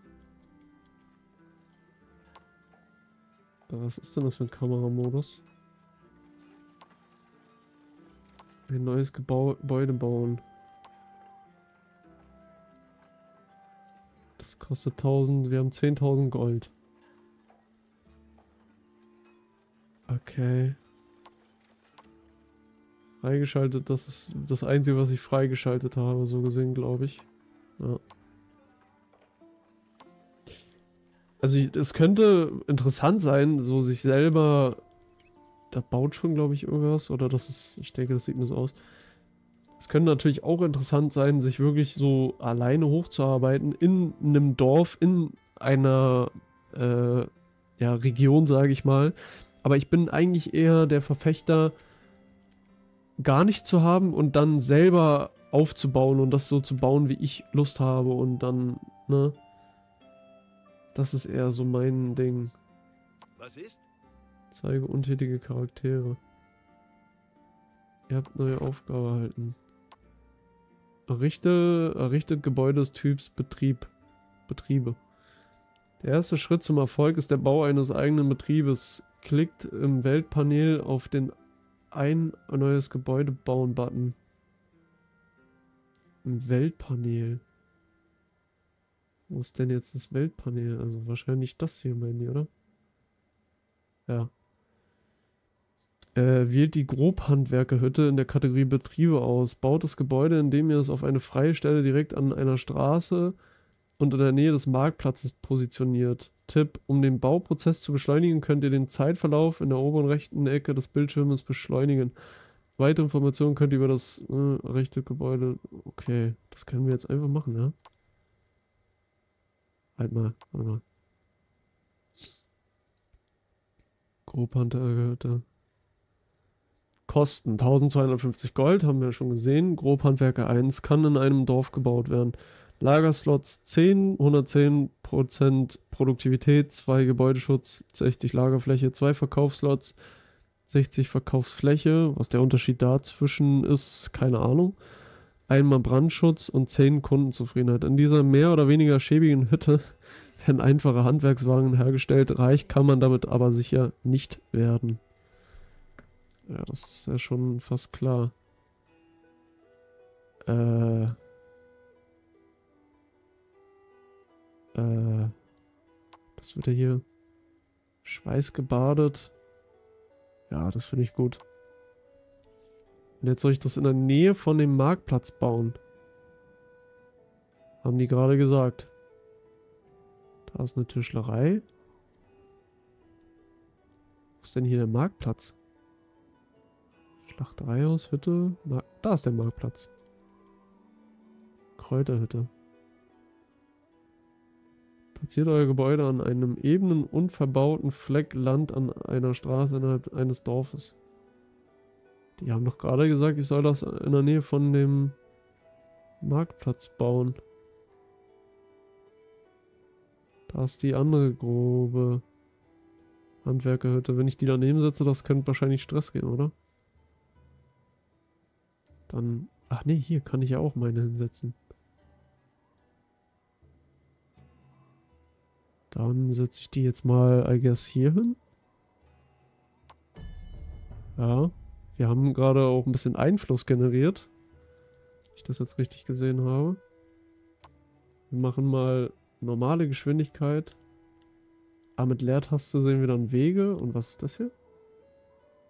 S1: Was ist denn das für ein Kameramodus? Ein neues Gebäude bauen. Das kostet 1000, wir haben 10.000 Gold. Okay. Freigeschaltet, das ist das Einzige, was ich freigeschaltet habe, so gesehen, glaube ich. Ja. Also es könnte interessant sein, so sich selber... Da baut schon, glaube ich, irgendwas. Oder das ist... Ich denke, das sieht nur so aus. Es könnte natürlich auch interessant sein, sich wirklich so alleine hochzuarbeiten in einem Dorf, in einer äh, ja, Region, sage ich mal. Aber ich bin eigentlich eher der Verfechter, gar nicht zu haben und dann selber aufzubauen und das so zu bauen, wie ich Lust habe und dann, ne? Das ist eher so mein Ding.
S3: Was ist?
S1: Zeige untätige Charaktere. Ihr habt neue Aufgabe erhalten. Errichte, errichtet Gebäude des Typs Betrieb. Betriebe. Der erste Schritt zum Erfolg ist der Bau eines eigenen Betriebes. Klickt im Weltpanel auf den ein neues Gebäude bauen Button. Im Weltpanel. Wo ist denn jetzt das Weltpanel? Also wahrscheinlich das hier, meinen die, oder? Ja. Äh, wählt die Grobhandwerkerhütte in der Kategorie Betriebe aus. Baut das Gebäude, indem ihr es auf eine freie Stelle direkt an einer Straße und in der Nähe des Marktplatzes positioniert. Tipp, um den Bauprozess zu beschleunigen, könnt ihr den Zeitverlauf in der oberen rechten Ecke des Bildschirmes beschleunigen. Weitere Informationen könnt ihr über das äh, rechte Gebäude... Okay, das können wir jetzt einfach machen, ja? Halt mal, warte mal. Grobhandwerker. Kosten 1250 Gold, haben wir schon gesehen. Grobhandwerker 1 kann in einem Dorf gebaut werden. Lagerslots 10, 110% Produktivität, 2 Gebäudeschutz, 60 Lagerfläche, 2 Verkaufslots, 60 Verkaufsfläche. Was der Unterschied dazwischen ist, keine Ahnung. Einmal Brandschutz und 10 Kundenzufriedenheit. In dieser mehr oder weniger schäbigen Hütte werden einfache Handwerkswagen hergestellt. Reich kann man damit aber sicher nicht werden. Ja, das ist ja schon fast klar. Äh. Äh. Das wird ja hier schweißgebadet. Ja, das finde ich gut. Und jetzt soll ich das in der Nähe von dem Marktplatz bauen. Haben die gerade gesagt. Da ist eine Tischlerei. Wo ist denn hier der Marktplatz? Schlachtereihaus, Hütte. Mar da ist der Marktplatz. Kräuterhütte. Platziert euer Gebäude an einem ebenen, unverbauten Fleck Land an einer Straße innerhalb eines Dorfes. Die haben doch gerade gesagt, ich soll das in der Nähe von dem Marktplatz bauen. Da ist die andere grobe Handwerkerhütte. Wenn ich die daneben setze, das könnte wahrscheinlich Stress geben, oder? Dann... Ach nee, hier kann ich ja auch meine hinsetzen. Dann setze ich die jetzt mal, I guess, hier hin. Ja. Wir haben gerade auch ein bisschen Einfluss generiert. Wenn ich das jetzt richtig gesehen habe. Wir machen mal normale Geschwindigkeit. Ah, mit Leertaste sehen wir dann Wege. Und was ist das hier?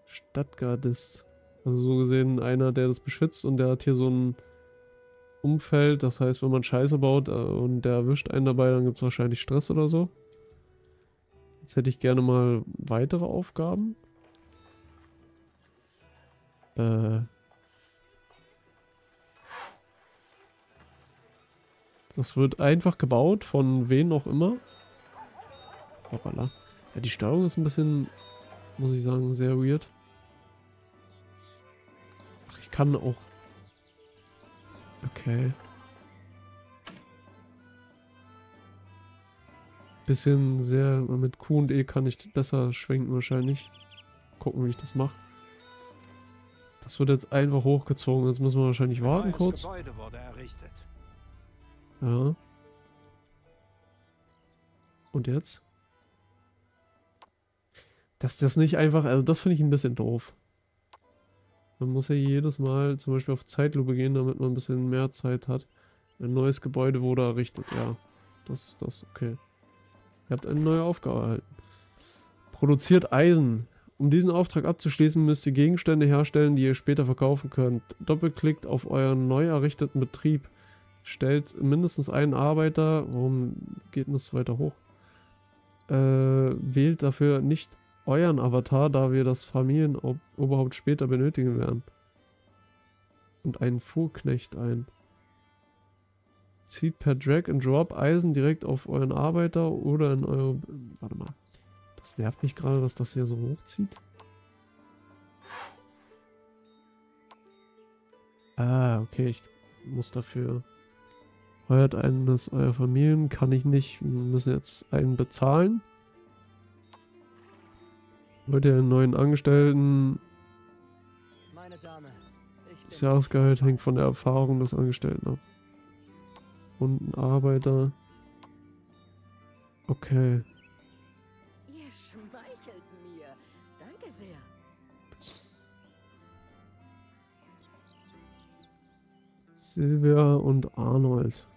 S1: Stadtgardist. Also so gesehen einer, der das beschützt und der hat hier so ein Umfeld. Das heißt, wenn man Scheiße baut äh, und der erwischt einen dabei, dann gibt es wahrscheinlich Stress oder so. Jetzt hätte ich gerne mal weitere Aufgaben. Äh... Das wird einfach gebaut, von wen auch immer. Hoppala. Ja, die Steuerung ist ein bisschen, muss ich sagen, sehr weird. Ach, ich kann auch... Okay. Bisschen sehr... Mit Q und E kann ich besser schwenken wahrscheinlich. Gucken, wie ich das mache. Das wird jetzt einfach hochgezogen. Jetzt müssen wir wahrscheinlich warten kurz.
S4: Gebäude wurde errichtet.
S1: Ja. Und jetzt? Dass das nicht einfach, also das finde ich ein bisschen doof. Man muss ja jedes Mal zum Beispiel auf Zeitlupe gehen, damit man ein bisschen mehr Zeit hat. Ein neues Gebäude wurde errichtet, ja. Das ist das, okay. Ihr habt eine neue Aufgabe erhalten. Produziert Eisen. Um diesen Auftrag abzuschließen, müsst ihr Gegenstände herstellen, die ihr später verkaufen könnt. Doppelklickt auf euren neu errichteten Betrieb. Stellt mindestens einen Arbeiter. Warum geht das weiter hoch? Äh, wählt dafür nicht euren Avatar, da wir das Familienoberhaupt später benötigen werden. Und einen Fuhrknecht ein. Zieht per Drag and Drop Eisen direkt auf euren Arbeiter oder in eure... Warte mal. Das nervt mich gerade, dass das hier so hochzieht. Ah, okay, ich muss dafür Heuert eines eurer Familien, kann ich nicht. Wir müssen jetzt einen bezahlen. Wollt ihr einen neuen Angestellten?
S2: Meine Dame, ich
S1: Das Jahresgehalt hängt von der Erfahrung des Angestellten ab. Und ein Arbeiter. Okay. Silvia und Arnold.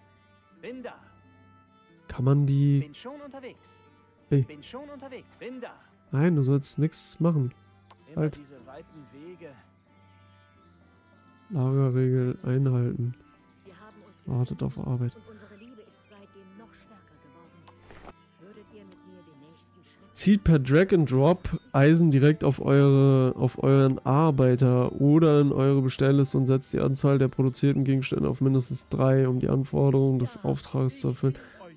S2: Bin da.
S1: Kann man die...
S2: Bin schon unterwegs.
S1: Hey.
S2: Bin schon unterwegs. Bin da.
S1: Nein, du sollst nichts machen.
S2: Immer
S1: Halt.
S2: diese weiten Wege.
S1: Lagerregel einhalten. Wartet auf Arbeit. Zieht per Drag and Drop Eisen direkt auf eure auf euren Arbeiter oder in eure Bestellliste und setzt die Anzahl der produzierten Gegenstände auf mindestens drei, um die Anforderungen des Auftrags zu erfüllen.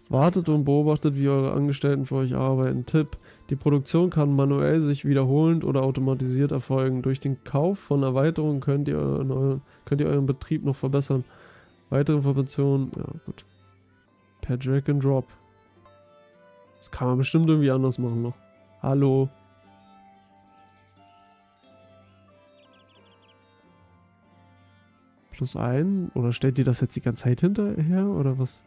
S1: Wartet und beobachtet, wie eure Angestellten für euch arbeiten. Tipp: Die Produktion kann manuell sich wiederholend oder automatisiert erfolgen. Durch den Kauf von Erweiterungen könnt ihr, euren, könnt ihr euren Betrieb noch verbessern. Weitere Informationen, ja gut. Per Drag and Drop. Das kann man bestimmt irgendwie anders machen noch. Hallo. Plus ein? Oder stellt ihr das jetzt die ganze Zeit hinterher? Oder was?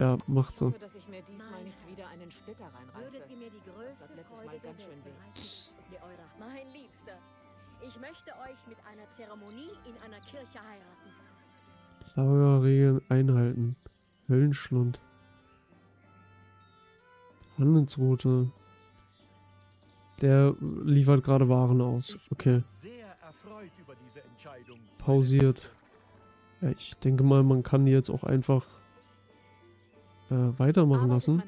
S1: Ja, macht so.
S4: dass ich mir diesmal nicht wieder einen Splitter reinreiße.
S5: Würdet ihr mir die größte
S4: hat letztes Mal ganz schön weh.
S5: Mein Liebster, ich möchte euch mit einer Zeremonie in einer Kirche heiraten.
S1: Lagerregeln einhalten. Höllenschlund. Handelsroute. Der liefert gerade Waren aus. Okay.
S3: Sehr erfreut über diese Entscheidung.
S1: Pausiert. Ja, ich denke mal, man kann die jetzt auch einfach äh, weitermachen
S4: ist
S1: lassen.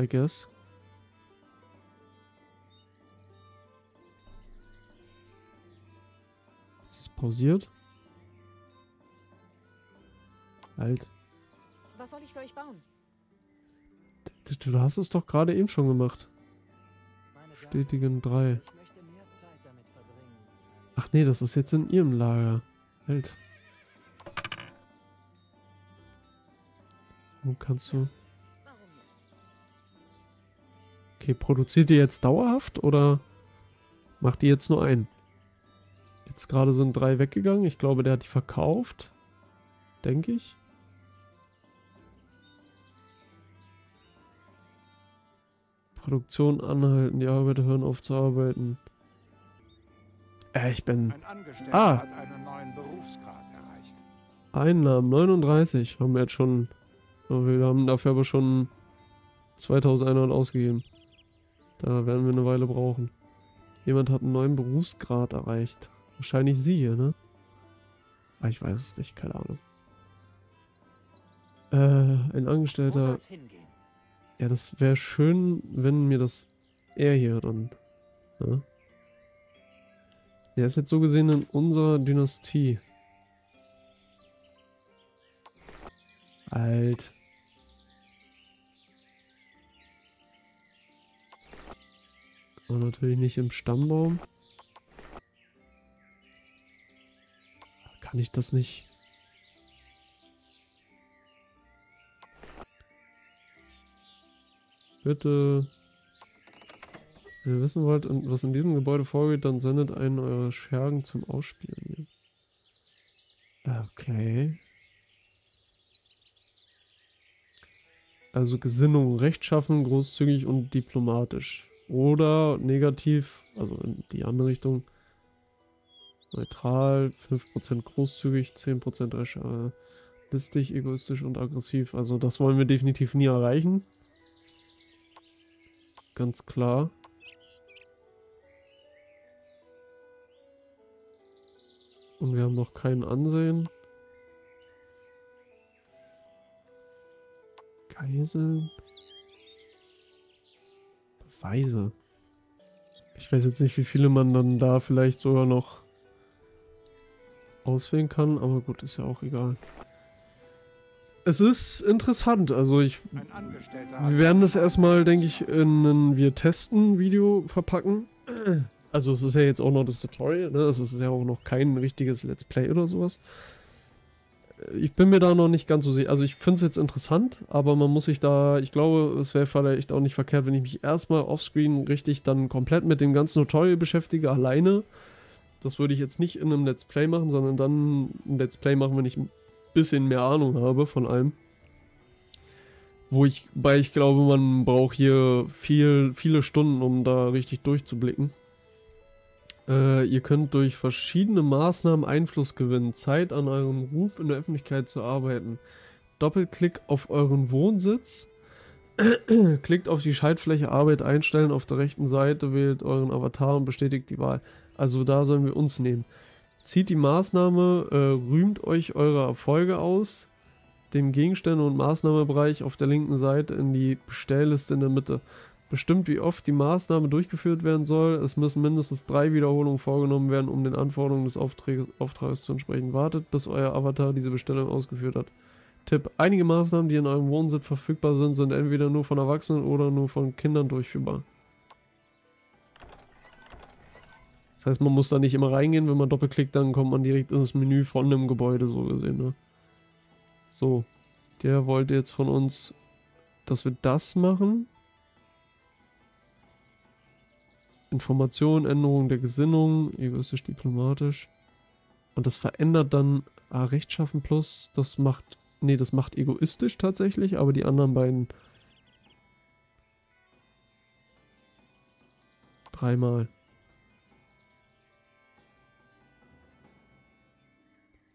S1: I guess. Ist es pausiert? Halt.
S4: Was soll ich für euch bauen?
S1: Du hast es doch gerade eben schon gemacht. Stetigen 3.
S2: ich möchte mehr Zeit damit verbringen.
S1: Ach nee, das ist jetzt in ihrem Lager. Halt. Wo kannst du... Okay, produziert ihr jetzt dauerhaft oder macht ihr jetzt nur einen? Jetzt gerade sind drei weggegangen. Ich glaube, der hat die verkauft. Denke ich. Produktion anhalten. Die Arbeiter hören auf zu arbeiten. Äh, ich bin...
S6: Ein Angestellter
S1: Ah.
S6: hat einen neuen Berufsgrad erreicht.
S1: Einnahmen 39 haben wir jetzt schon. Aber wir haben dafür aber schon 2100 ausgegeben. Da werden wir eine Weile brauchen. Jemand hat einen neuen Berufsgrad erreicht. Wahrscheinlich sie hier, ne? Ah, ich weiß es nicht, keine Ahnung. Äh, ein
S2: Wo
S1: Angestellter. Ja, das wäre schön, wenn mir das er hier dann. Ne? Der ist jetzt so gesehen in unserer Dynastie. Alt. Und natürlich nicht im Stammbaum. Kann ich das nicht? Bitte. Wenn ihr wissen wollt, was in diesem Gebäude vorgeht, dann sendet einen eurer Schergen zum Ausspielen. Okay. Also Gesinnung, rechtschaffen, großzügig und diplomatisch. Oder negativ, also in die andere Richtung. Neutral, 5% großzügig, 10% recht, äh, listig, egoistisch und aggressiv. Also das wollen wir definitiv nie erreichen. Ganz klar. Und wir haben noch kein Ansehen. Geiseln. Beweise. Ich weiß jetzt nicht, wie viele man dann da vielleicht sogar noch auswählen kann, aber gut, ist ja auch egal. Es ist interessant, also ich wir werden das erstmal, denke ich, in ein Wir testen Video verpacken. Also es ist ja jetzt auch noch das Tutorial, ne? Es ist ja auch noch kein richtiges Let's Play oder sowas. Ich bin mir da noch nicht ganz so sicher. Also ich finde es jetzt interessant, aber man muss sich da, ich glaube, es wäre vielleicht auch nicht verkehrt, wenn ich mich erstmal offscreen richtig dann komplett mit dem ganzen Tutorial beschäftige, alleine. Das würde ich jetzt nicht in einem Let's Play machen, sondern dann ein Let's Play machen, wenn ich bisschen mehr Ahnung habe von allem. Wo ich, weil ich glaube, man braucht hier viel, viele Stunden, um da richtig durchzublicken. Äh, ihr könnt durch verschiedene Maßnahmen Einfluss gewinnen, Zeit an eurem Ruf in der Öffentlichkeit zu arbeiten. Doppelklick auf euren Wohnsitz. Klickt auf die Schaltfläche Arbeit einstellen auf der rechten Seite, wählt euren Avatar und bestätigt die Wahl. Also da sollen wir uns nehmen. Zieht die Maßnahme, äh, rühmt euch eure Erfolge aus, dem Gegenstände- und Maßnahmebereich auf der linken Seite in die Bestellliste in der Mitte. Bestimmt, wie oft die Maßnahme durchgeführt werden soll. Es müssen mindestens drei Wiederholungen vorgenommen werden, um den Anforderungen des Auftrages, Auftrages zu entsprechen. Wartet, bis euer Avatar diese Bestellung ausgeführt hat. Tipp: Einige Maßnahmen, die in eurem Wohnsitz verfügbar sind, sind entweder nur von Erwachsenen oder nur von Kindern durchführbar. Das heißt, man muss da nicht immer reingehen. Wenn man doppelklickt, dann kommt man direkt ins Menü von einem Gebäude, so gesehen. Ne? So. Der wollte jetzt von uns, dass wir das machen. Information, Änderung der Gesinnung, egoistisch, diplomatisch. Und das verändert dann ah, Rechtschaffen plus, das macht, nee, das macht egoistisch tatsächlich, aber die anderen beiden dreimal.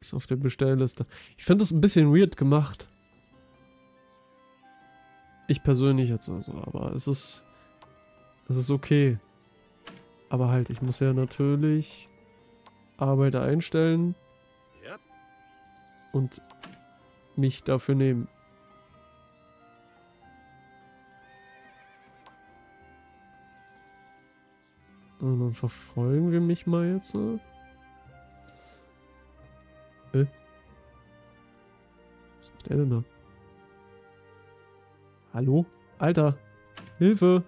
S1: Ist auf der Bestellliste. Ich finde das ein bisschen weird gemacht. Ich persönlich jetzt also, aber es ist, es ist okay. Aber halt, ich muss ja natürlich Arbeiter einstellen
S3: Ja.
S1: und mich dafür nehmen. Und dann verfolgen wir mich mal jetzt so. Äh? Was macht der denn da? Hallo? Alter! Hilfe!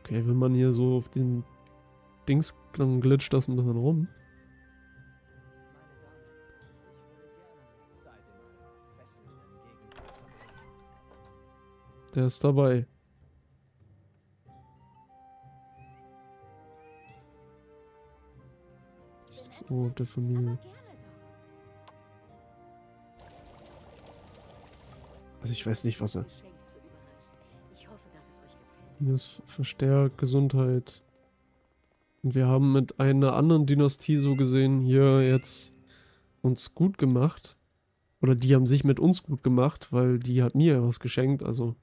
S1: Okay, wenn man hier so auf dem Dings glitscht das ein bisschen rum.
S2: Meine Damen, ich
S1: Ort der Familie? Also ich weiß nicht, was er... Minus verstärkt Gesundheit. Und wir haben mit einer anderen Dynastie so gesehen hier jetzt uns gut gemacht. Oder die haben sich mit uns gut gemacht, weil die hat mir was geschenkt, also.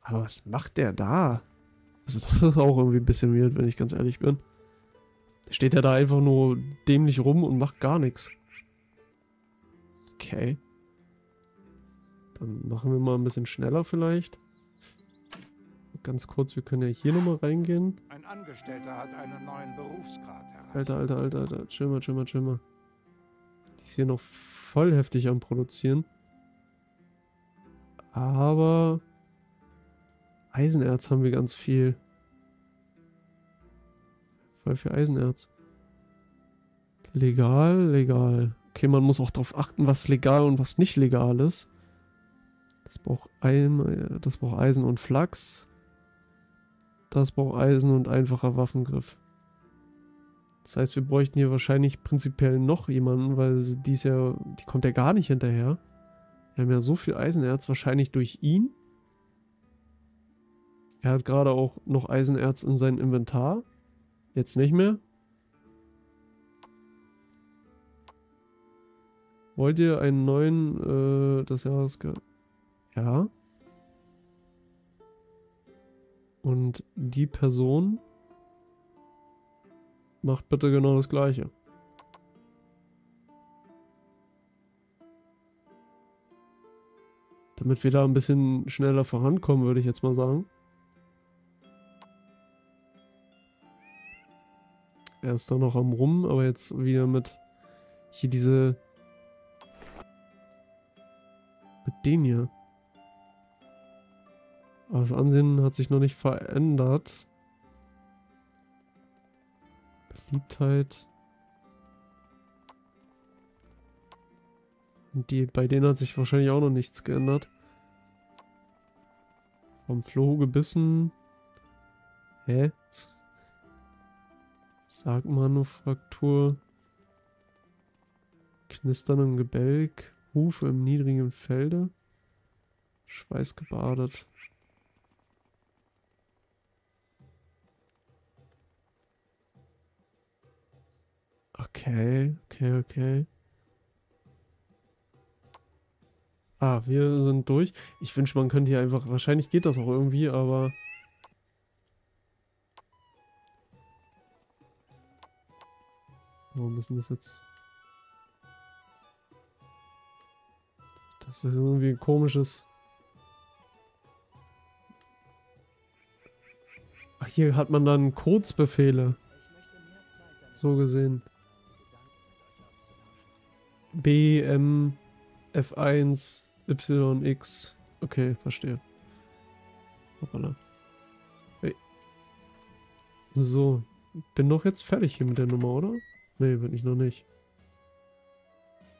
S1: Aber was macht der da? Also das ist auch irgendwie ein bisschen weird, wenn ich ganz ehrlich bin. Steht er da einfach nur dämlich rum und macht gar nichts. Okay. Dann machen wir mal ein bisschen schneller vielleicht. Ganz kurz, wir können ja hier nochmal reingehen.
S6: Ein Angestellter hat einen neuen Berufsgrad erreicht.
S1: Alter, alter, alter, alter. Chill mal, chill mal, chill mal. Die ist hier noch voll heftig am Produzieren. Aber Eisenerz haben wir ganz viel. Voll viel Eisenerz. Legal, legal. Okay, man muss auch darauf achten, was legal und was nicht legal ist. Das braucht, ein, das braucht Eisen und Flachs. Das braucht Eisen und einfacher Waffengriff. Das heißt, wir bräuchten hier wahrscheinlich prinzipiell noch jemanden, weil die ist ja, die kommt ja gar nicht hinterher. Wir haben ja so viel Eisenerz, wahrscheinlich durch ihn. Er hat gerade auch noch Eisenerz in seinem Inventar. Jetzt nicht mehr. Wollt ihr einen neuen, äh, das Jahresge... Ja. Und die Person macht bitte genau das gleiche. Damit wir da ein bisschen schneller vorankommen, würde ich jetzt mal sagen. Er ist da noch am Rum, aber jetzt wieder mit hier diese... Mit dem hier. Aber das Ansehen hat sich noch nicht verändert. Beliebtheit. Und die, bei denen hat sich wahrscheinlich auch noch nichts geändert. Vom Floh gebissen. Hä? Sargmanufaktur. Knistern im Gebälk. Hufe im niedrigen Felde. Schweiß gebadet. Okay, okay, okay. Ah, wir sind durch. Ich wünsche, man könnte hier einfach... Wahrscheinlich geht das auch irgendwie, aber... Warum ist denn das jetzt... Das ist irgendwie ein komisches... Ach, hier hat man dann Kurzbefehle. So gesehen. B, M, F1, Y, X. Okay, verstehe. Hoppala. So, bin doch jetzt fertig hier mit der Nummer, oder? Nee, bin ich noch nicht.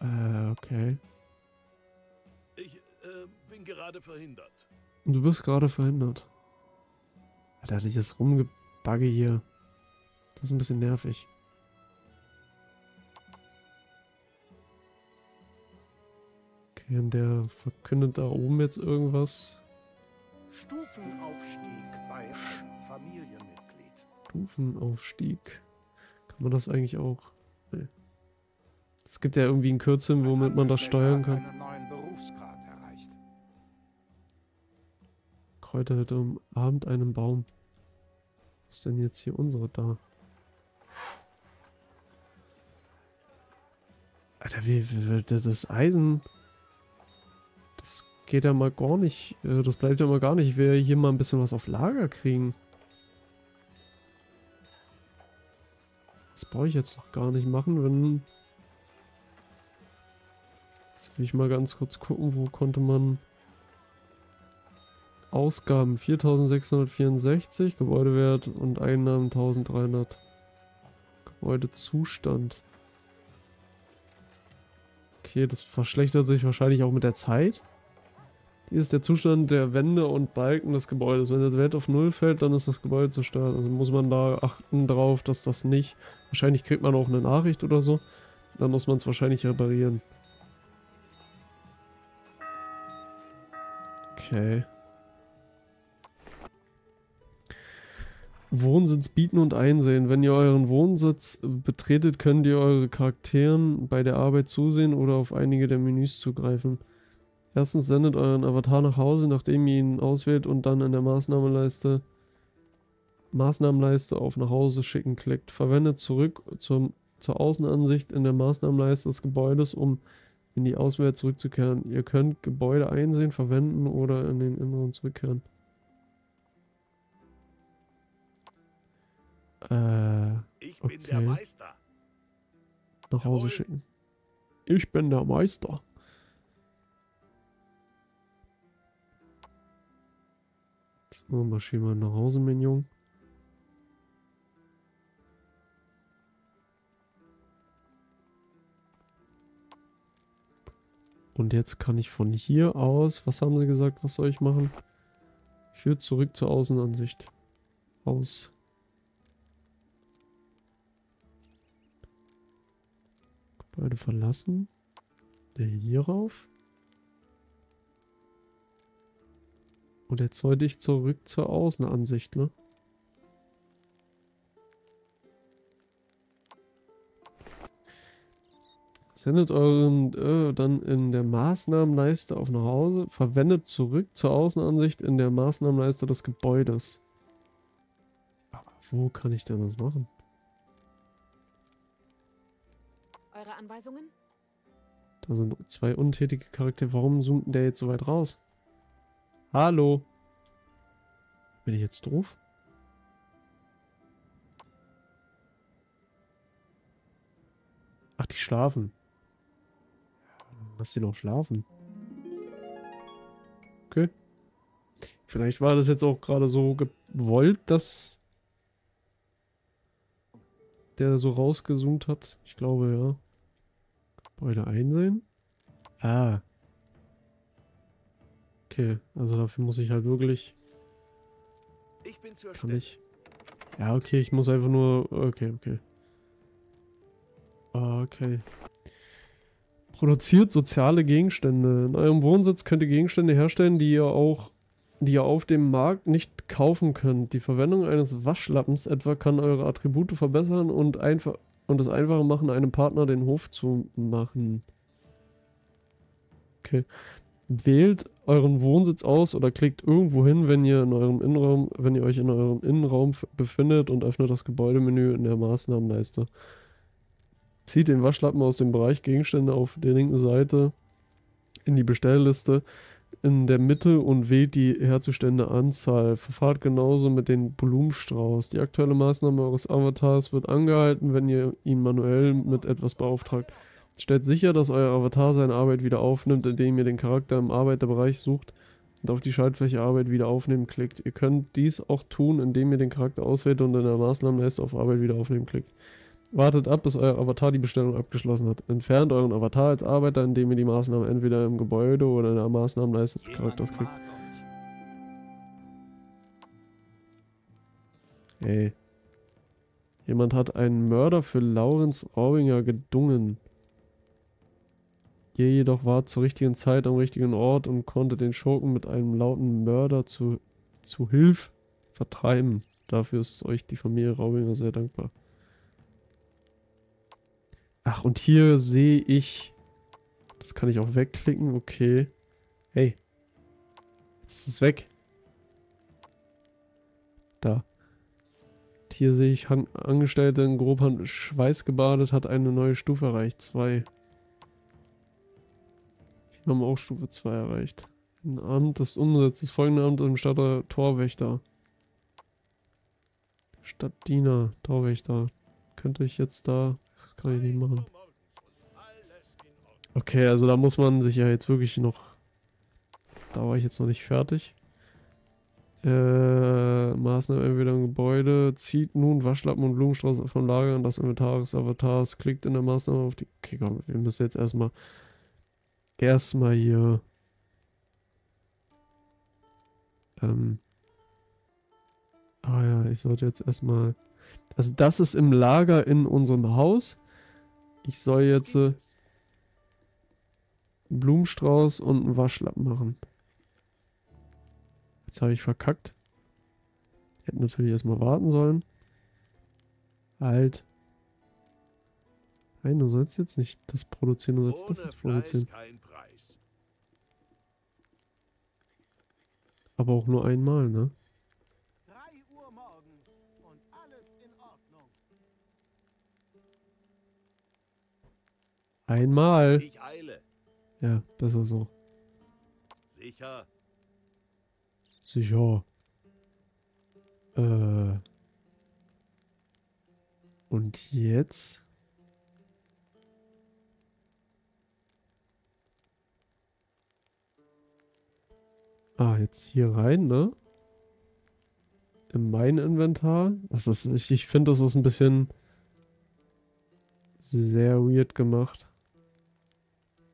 S1: Äh, okay.
S3: Ich äh, bin gerade verhindert.
S1: Und du bist gerade verhindert. Alter, dieses Rumgebagge hier. Das ist ein bisschen nervig. Okay, und der verkündet da oben jetzt irgendwas.
S6: Stufenaufstieg bei einem Familienmitglied.
S1: Stufenaufstieg. Man das eigentlich auch? Nee. Es gibt ja irgendwie ein Kürzel, womit man das steuern kann.
S6: Einen Berufsgrad erreicht.
S1: Kräuterhütte umarmt einen Baum. Was ist denn jetzt hier unsere da? Alter, wie, wie das ist Eisen. Das geht ja mal gar nicht. äh, Das bleibt ja mal gar nicht. Ich will hier mal ein bisschen was auf Lager kriegen. Das brauche ich jetzt noch gar nicht machen, wenn... Jetzt will ich mal ganz kurz gucken, wo konnte man... Ausgaben 4664, Gebäudewert und Einnahmen 1300. Gebäudezustand. Okay, das verschlechtert sich wahrscheinlich auch mit der Zeit. Hier ist der Zustand der Wände und Balken des Gebäudes. Wenn der Wert auf Null fällt, dann ist das Gebäude zerstört. Also muss man da achten drauf, dass das nicht... Wahrscheinlich kriegt man auch eine Nachricht oder so. Dann muss man es wahrscheinlich reparieren. Okay. Wohnsitz bieten und einsehen. Wenn ihr euren Wohnsitz betretet, könnt ihr eure Charakteren bei der Arbeit zusehen oder auf einige der Menüs zugreifen. Erstens sendet euren Avatar nach Hause, nachdem ihr ihn auswählt und dann in der Maßnahmenleiste Maßnahmenleiste auf nach Hause schicken klickt. Verwendet zurück zum, zur Außenansicht in der Maßnahmenleiste des Gebäudes, um in die Außenwelt zurückzukehren. Ihr könnt Gebäude einsehen, verwenden oder in den Inneren zurückkehren. Äh,
S3: Ich bin der. Meister.
S1: nach Hause schicken. Ich bin der Meister. So, marschieren wir nach Hause, Minion. Und jetzt kann ich von hier aus, was haben sie gesagt, was soll ich machen? Führt zurück zur Außenansicht. Aus. Gebäude verlassen. Der hier rauf. Und jetzt sollte ich zurück zur Außenansicht, ne? Sendet euren äh, dann in der Maßnahmenleiste auf nach Hause. Verwendet zurück zur Außenansicht in der Maßnahmenleiste des Gebäudes. Aber wo kann ich denn das machen?
S4: Eure Anweisungen?
S1: Da sind zwei untätige Charaktere. Warum zoomt denn der jetzt so weit raus? Hallo? Bin ich jetzt doof? Ach, die schlafen. Lass die doch schlafen. Okay. Vielleicht war das jetzt auch gerade so gewollt, dass der so rausgezoomt hat. Ich glaube, ja. Gebäude einsehen. Ah. Okay, also dafür muss ich halt wirklich...
S3: Ich bin zur
S1: Kann ich... Ja, okay, ich muss einfach nur... Okay, okay. Okay. Produziert soziale Gegenstände. In eurem Wohnsitz könnt ihr Gegenstände herstellen, die ihr auch die ihr auf dem Markt nicht kaufen könnt. Die Verwendung eines Waschlappens etwa kann eure Attribute verbessern und einfach und es einfacher machen, einem Partner den Hof zu machen. Okay. Wählt euren Wohnsitz aus oder klickt irgendwo hin, wenn ihr in eurem Innenraum, wenn ihr euch in eurem Innenraum befindet und öffnet das Gebäudemenü in der Maßnahmenleiste. Zieht den Waschlappen aus dem Bereich Gegenstände auf der linken Seite in die Bestellliste in der Mitte und wählt die herzustellende Anzahl. Verfahrt genauso mit dem Blumenstrauß. Die aktuelle Maßnahme eures Avatars wird angehalten, wenn ihr ihn manuell mit etwas beauftragt. Stellt sicher, dass euer Avatar seine Arbeit wieder aufnimmt, indem ihr den Charakter im Arbeiterbereich sucht und auf die Schaltfläche Arbeit wieder aufnehmen klickt. Ihr könnt dies auch tun, indem ihr den Charakter auswählt und in der Maßnahmenleiste auf Arbeit wieder aufnehmen klickt. Wartet ab, bis euer Avatar die Bestellung abgeschlossen hat. Entfernt euren Avatar als Arbeiter, indem ihr die Maßnahmen entweder im Gebäude oder in der Maßnahmenleiste des Charakters
S6: euch.
S1: Ey. Jemand hat einen Mörder für Laurenz Raubinger gedungen. Ihr jedoch war zur richtigen Zeit am richtigen Ort und konnte den Schurken mit einem lauten Mörder zu, zu Hilf vertreiben. Dafür ist euch die Familie Raubinger sehr dankbar. Ach, und hier sehe ich... Das kann ich auch wegklicken, okay. Hey. Jetzt ist es weg. Da. Und Hier sehe ich, Angestellte in Grobhand schweißgebadet hat eine neue Stufe erreicht. Zwei. Wir haben auch Stufe 2 erreicht. Ein Amt des Umsatzes. Folgende Amt im Stadtrat Torwächter. Stadtdiener, Torwächter. Könnte ich jetzt da. Das kann ich nicht machen. Okay, also da muss man sich ja jetzt wirklich noch. Da war ich jetzt noch nicht fertig. Äh, Maßnahmen entweder im Gebäude. Zieht nun Waschlappen und Blumenstrauß vom Lager an das Inventar des Avatars. Klickt in der Maßnahme auf die. Okay, komm, wir müssen jetzt erstmal. Erstmal hier. Ähm. Ah ja, ich sollte jetzt erstmal. Also, das ist im Lager in unserem Haus. Ich soll jetzt äh, einen Blumenstrauß und einen Waschlappen machen. Jetzt habe ich verkackt. Hätte natürlich erstmal warten sollen. Halt. Nein, du sollst jetzt nicht das produzieren, du sollst das
S3: Ohne
S1: jetzt produzieren.
S3: Fleiß kein Preis.
S1: Aber auch nur einmal, ne?
S6: 3 Uhr morgens und alles in Ordnung.
S1: Einmal.
S3: Ich eile.
S1: Ja, besser so.
S3: Sicher.
S1: Sicher. Äh. Und jetzt? Ah, jetzt hier rein, ne? In mein Inventar. Das ist, ich, ich finde, das ist ein bisschen sehr weird gemacht.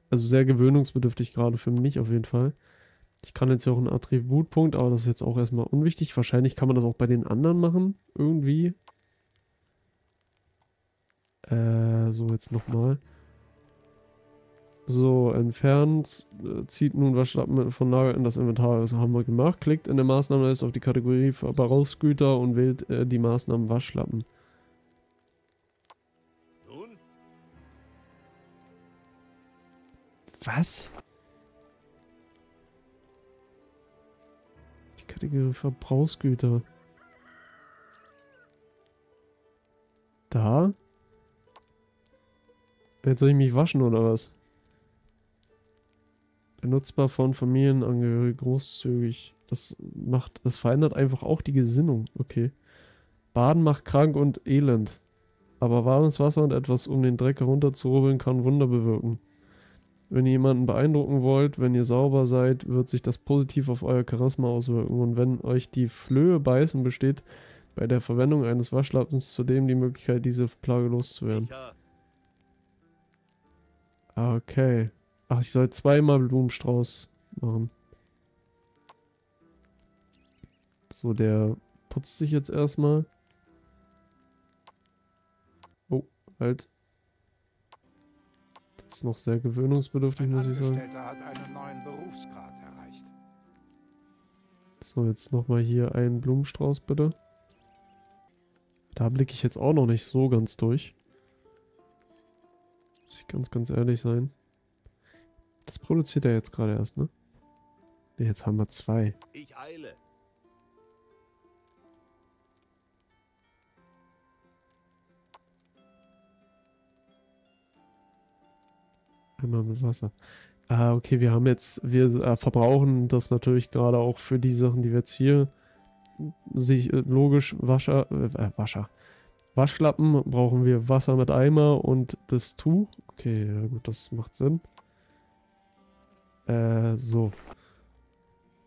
S1: Also sehr gewöhnungsbedürftig gerade für mich auf jeden Fall. Ich kann jetzt ja auch einen Attributpunkt, aber das ist jetzt auch erstmal unwichtig. Wahrscheinlich kann man das auch bei den anderen machen, irgendwie. Äh, so jetzt nochmal. So, entfernt, äh, zieht nun Waschlappen von Lager in das Inventar. Das haben wir gemacht. Klickt in der Maßnahme auf die Kategorie Verbrauchsgüter und wählt äh, die Maßnahmen Waschlappen.
S3: Nun,
S1: Was? Die Kategorie Verbrauchsgüter. Da? Jetzt soll ich mich waschen oder was? Benutzbar von Familienangehörigen großzügig. Das macht, das verändert einfach auch die Gesinnung. Okay. Baden macht krank und elend. Aber warmes Wasser und etwas, um den Dreck herunterzurubbeln, kann Wunder bewirken. Wenn ihr jemanden beeindrucken wollt, wenn ihr sauber seid, wird sich das positiv auf euer Charisma auswirken. Und wenn euch die Flöhe beißen, besteht bei der Verwendung eines Waschlappens zudem die Möglichkeit, diese Plage loszuwerden. Ah, okay. Ach, ich soll zweimal Blumenstrauß machen. So, der putzt sich jetzt erstmal. Oh, halt. Das ist noch sehr gewöhnungsbedürftig, muss ich sagen. So, jetzt nochmal hier einen Blumenstrauß, bitte. Da blicke ich jetzt auch noch nicht so ganz durch. Muss ich ganz, ganz ehrlich sein. Das produziert er jetzt gerade erst, ne? Ne, jetzt haben wir zwei.
S3: Ich eile.
S1: Einmal mit Wasser. Ah, okay, wir haben jetzt, wir äh, verbrauchen das natürlich gerade auch für die Sachen, die wir jetzt hier sich äh, logisch Wascher, äh, Wascher. Waschlappen brauchen wir Wasser mit Eimer und das Tuch. Okay, ja gut, das macht Sinn. Äh, so.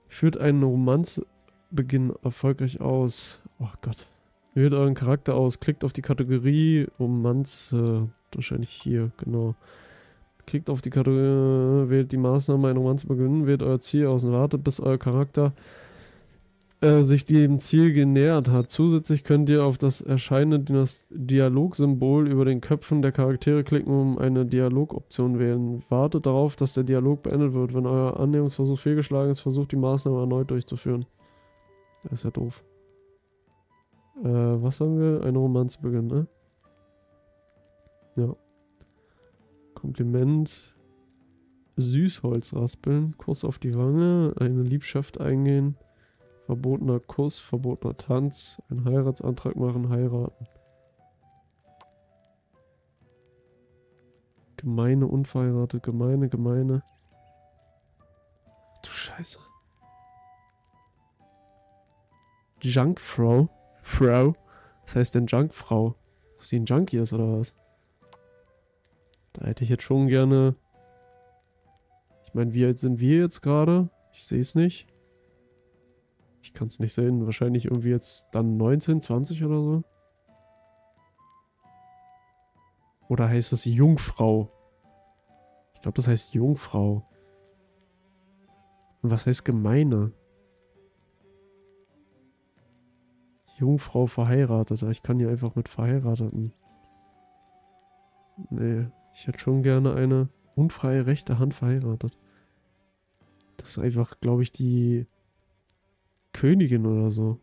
S1: Führt einen Romanzbeginn erfolgreich aus. Oh Gott. Wählt euren Charakter aus. Klickt auf die Kategorie Romanze. Wahrscheinlich hier, genau. Klickt auf die Kategorie, wählt die Maßnahme, eine Romanze zu beginnen, wählt euer Ziel aus und wartet, bis euer Charakter äh, sich dem Ziel genähert hat. Zusätzlich könnt ihr auf das erscheinende Dialogsymbol über den Köpfen der Charaktere klicken, um eine Dialogoption wählen. Wartet darauf, dass der Dialog beendet wird. Wenn euer Annäherungsversuch fehlgeschlagen ist, versucht die Maßnahme erneut durchzuführen. Das ist ja doof. Äh, was haben wir? Eine Romanze beginnen, ne? Ja. Kompliment. Süßholz raspeln. Kuss auf die Wange. Eine Liebschaft eingehen. Verbotener Kuss. Verbotener Tanz. Einen Heiratsantrag machen. Heiraten. Gemeine, unverheiratet. Gemeine, gemeine. Du Scheiße. Junkfrau. Frau. Was heißt denn Junkfrau? Dass die ein Junkie ist oder was? Da hätte ich jetzt schon gerne. Ich meine, wie alt sind wir jetzt gerade? Ich sehe es nicht. Ich kann es nicht sehen. Wahrscheinlich irgendwie jetzt dann 19, 20 oder so. Oder heißt es Jungfrau? Ich glaube, das heißt Jungfrau. Und was heißt gemeine? Jungfrau verheiratet. Ich kann hier einfach mit Verheirateten. Nee, ich hätte schon gerne eine unfreie rechte Hand verheiratet. Das ist einfach, glaube ich, die Königin oder so.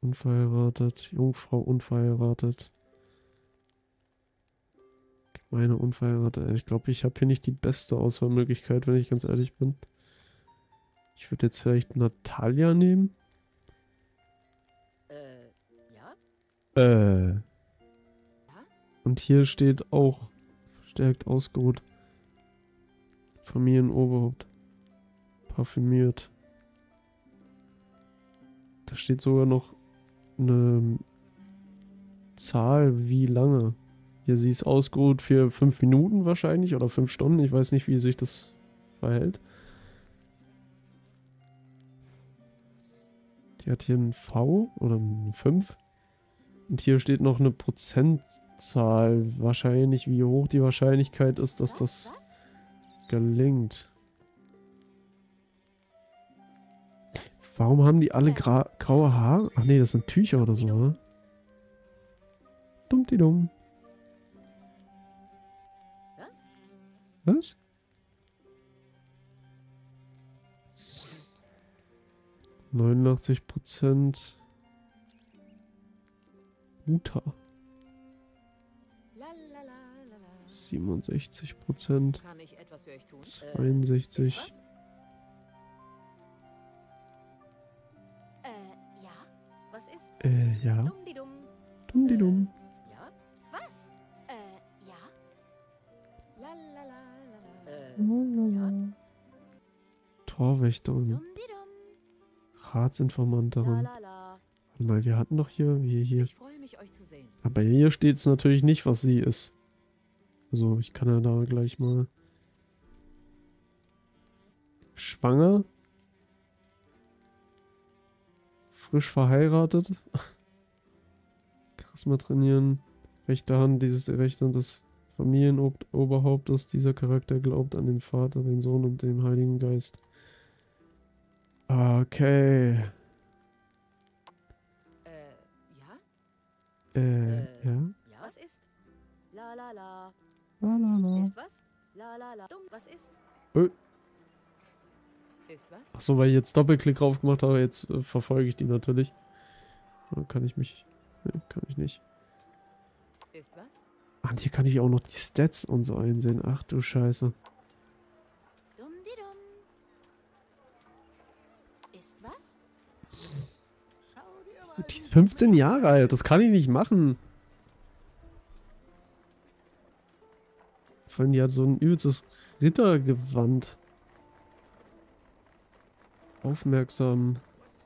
S1: Unverheiratet, Jungfrau unverheiratet. Meine unverheiratet. Ich glaube, ich habe hier nicht die beste Auswahlmöglichkeit, wenn ich ganz ehrlich bin. Ich würde jetzt vielleicht Natalia nehmen.
S5: Äh, ja?
S1: Äh. Und hier steht auch verstärkt ausgeruht. Familienoberhaupt. Parfümiert. Da steht sogar noch eine Zahl, wie lange. Hier sie ist ausgeruht für fünf Minuten wahrscheinlich oder fünf Stunden. Ich weiß nicht, wie sich das verhält. Die hat hier ein V oder ein 5. Und hier steht noch eine Prozentzahl. Wahrscheinlich, wie hoch die Wahrscheinlichkeit ist, dass das gelingt. Warum haben die alle gra graue Haare? Ach nee, das sind Tücher oder so, ne? Dummdi-dumm.
S5: Was?
S1: Was? Neunundachtzig Prozent. Uta.
S4: Lalalala.
S1: 67 Prozent.
S4: Kann ich etwas für euch tun?
S5: Äh,
S1: 62.
S5: Was ist?
S1: Äh, ja.
S5: Dummdidum.
S1: Dummdi-dumm.
S5: Ja? Was? Äh, ja?
S4: Lalalala.
S5: Äh, ja?
S1: Torwächterin. Ratsinformanterin.
S5: Lalala.
S1: Warte mal, wir hatten doch hier, wie hier.
S4: Ich freue mich, euch zu sehen.
S1: Aber hier steht es natürlich nicht, was sie ist. Also, ich kann ja da gleich mal. Schwanger. Frisch verheiratet. Charisma trainieren. Rechte Hand, dieses rechte Hand des Familienoberhauptes. Dieser Charakter glaubt an den Vater, den Sohn und den Heiligen Geist. Okay.
S4: Äh, ja?
S1: Äh,
S5: Äh.
S1: ja.
S5: Ja? Was ist? Lalala.
S1: Lalala.
S5: Ist was? Lalala. Dumm. Was ist?
S4: Ist was?
S1: Achso, weil ich jetzt Doppelklick drauf gemacht habe, jetzt äh, verfolge ich die natürlich. Oder kann ich mich. Nee, kann ich nicht.
S4: Ist was?
S1: Ah, und hier kann ich auch noch die Stats und so einsehen. Ach du Scheiße.
S5: Ist was?
S1: Die ist
S6: diese
S1: 15 Jahre alt, das kann ich nicht machen. Vor allem, die hat so ein übelstes Rittergewand. Aufmerksam.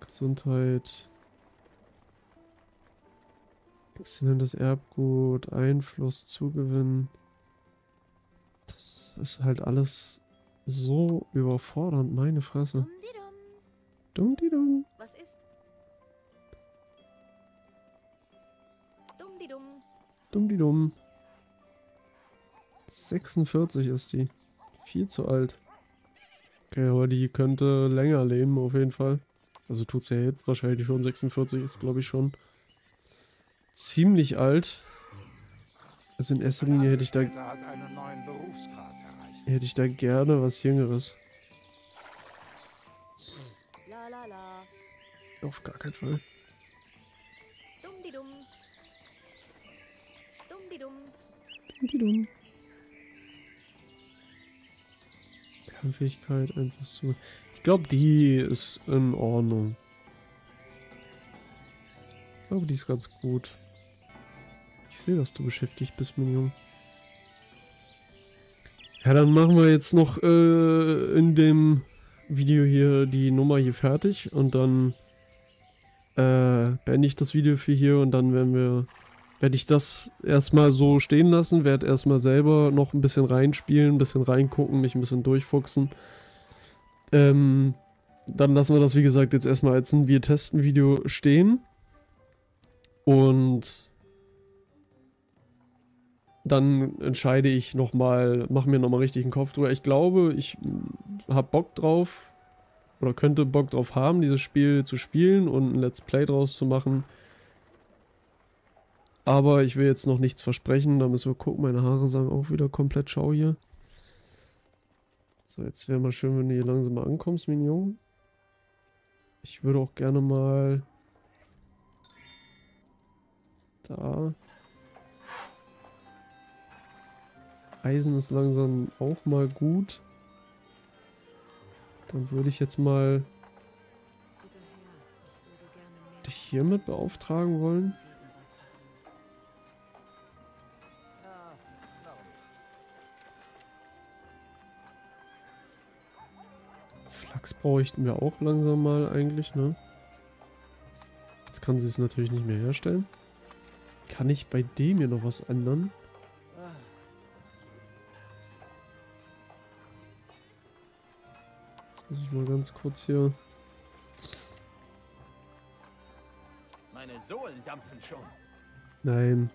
S1: Gesundheit. Exzellentes Erbgut. Einfluss, Zugewinn. Das ist halt alles so überfordernd. Meine Fresse. Dumm die dumm.
S5: Was ist? Dumm die.
S1: Dumm die dumm. 46 ist die. Viel zu alt. Okay, aber die könnte länger leben, auf jeden Fall. Also tut's ja jetzt wahrscheinlich schon. 46 ist, glaube ich, schon ziemlich alt. Also in erster Linie hätte ich da, hätte ich da gerne was Jüngeres.
S5: La la la.
S1: Auf gar keinen Fall.
S5: Dumm-di-dumm. Dumm-di-dumm.
S1: Die dumm. Kernfähigkeit einfach so. Ich glaube, die ist in Ordnung. Ich glaube, die ist ganz gut. Ich sehe, dass du beschäftigt bist, mein Junge. Ja, dann machen wir jetzt noch äh, in dem Video hier die Nummer hier fertig und dann äh, beende ich das Video für hier und dann werden wir werde ich das erstmal so stehen lassen, werde erstmal selber noch ein bisschen reinspielen, ein bisschen reingucken, mich ein bisschen durchfuchsen. Ähm, dann lassen wir das, wie gesagt, jetzt erstmal als ein Wir-Testen-Video stehen. Und dann entscheide ich nochmal, mache mir nochmal richtig einen Kopf drüber. Ich glaube, ich habe Bock drauf oder könnte Bock drauf haben, dieses Spiel zu spielen und ein Let's Play draus zu machen. Aber ich will jetzt noch nichts versprechen. Da müssen wir gucken. Meine Haare sagen auch wieder komplett schau hier. So, jetzt wäre mal schön, wenn du hier langsam mal ankommst, mein Junge. Ich würde auch gerne mal... Da. Eisen ist langsam auch mal gut. Dann würde ich jetzt mal dich hiermit beauftragen wollen. Flachs bräuchten wir auch langsam mal eigentlich, ne? Jetzt kann sie es natürlich nicht mehr herstellen. Kann ich bei dem hier noch was ändern? Jetzt muss ich mal ganz kurz hier...
S2: Meine Sohlen dampfen schon.
S1: Nein.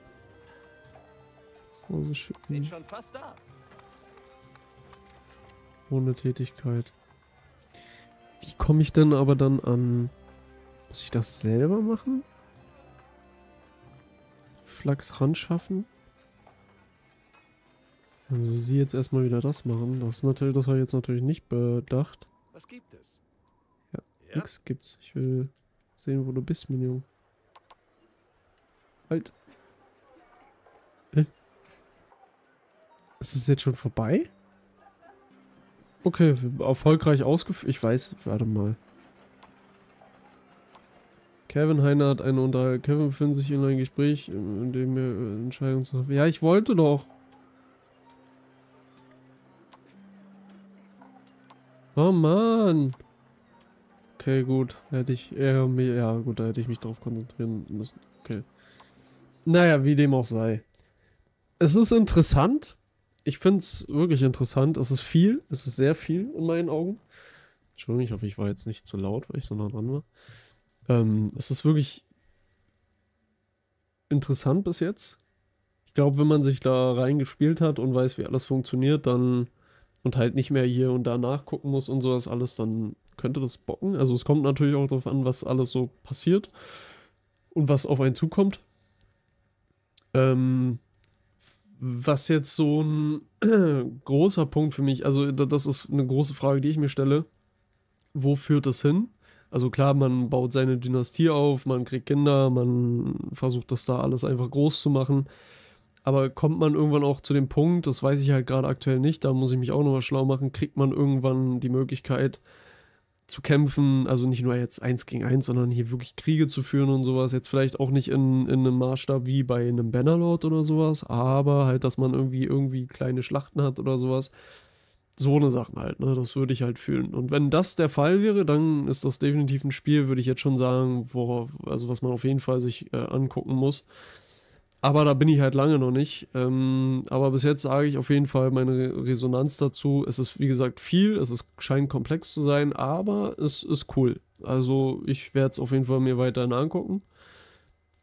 S1: Hause
S2: Bin
S1: schicken.
S2: schon fast da.
S1: Ohne Tätigkeit. Wie komme ich denn aber dann an... Muss ich das selber machen? Flachs ran schaffen? Also sie jetzt erstmal wieder das machen. Das ist natürlich, das habe ich jetzt natürlich nicht bedacht.
S3: Was gibt es?
S1: Ja,
S3: Ja?
S1: Nix gibt's. Ich will sehen, wo du bist, Junge. Halt. Hä? Ist es jetzt schon vorbei? Okay, erfolgreich ausgeführt. Ich weiß, warte mal. Kevin Heiner hat eine Unterhaltung. Kevin befindet sich in einem Gespräch, in dem äh, Entscheidungen zu Ja, ich wollte doch. Oh Mann. Okay, gut. Hätte ich eher mir. Ja, gut, da hätte ich mich drauf konzentrieren müssen. Okay. Naja, wie dem auch sei. Es ist interessant. Ich finde es wirklich interessant. Es ist viel. Es ist sehr viel in meinen Augen. Entschuldigung, ich hoffe, ich war jetzt nicht zu laut, weil ich so nah dran war. Ähm, es ist wirklich interessant bis jetzt. Ich glaube, wenn man sich da reingespielt hat und weiß, wie alles funktioniert, dann und halt nicht mehr hier und da nachgucken muss und sowas alles, dann könnte das bocken. Also es kommt natürlich auch darauf an, was alles so passiert und was auf einen zukommt. Ähm, was jetzt so ein großer Punkt für mich, also da- das ist eine große Frage, die ich mir stelle. Wo führt das hin? Also klar, man baut seine Dynastie auf, man kriegt Kinder, man versucht das da alles einfach groß zu machen. Aber kommt man irgendwann auch zu dem Punkt, das weiß ich halt gerade aktuell nicht, da muss ich mich auch nochmal schlau machen, kriegt man irgendwann die Möglichkeit zu kämpfen, also nicht nur jetzt eins gegen eins, sondern hier wirklich Kriege zu führen und sowas. Jetzt vielleicht auch nicht in, in einem Maßstab wie bei einem Bannerlord oder sowas, aber halt, dass man irgendwie irgendwie kleine Schlachten hat oder sowas. So eine Sachen halt, ne? Das würde ich halt fühlen. Und wenn das der Fall wäre, dann ist das definitiv ein Spiel, würde ich jetzt schon sagen, worauf, also was man auf jeden Fall sich äh, angucken muss. Aber da bin ich halt lange noch nicht. Ähm, aber bis jetzt sage ich auf jeden Fall meine Re- Resonanz dazu. Es ist, wie gesagt, viel. Es ist, scheint komplex zu sein, aber es ist cool. Also ich werde es auf jeden Fall mir weiterhin angucken.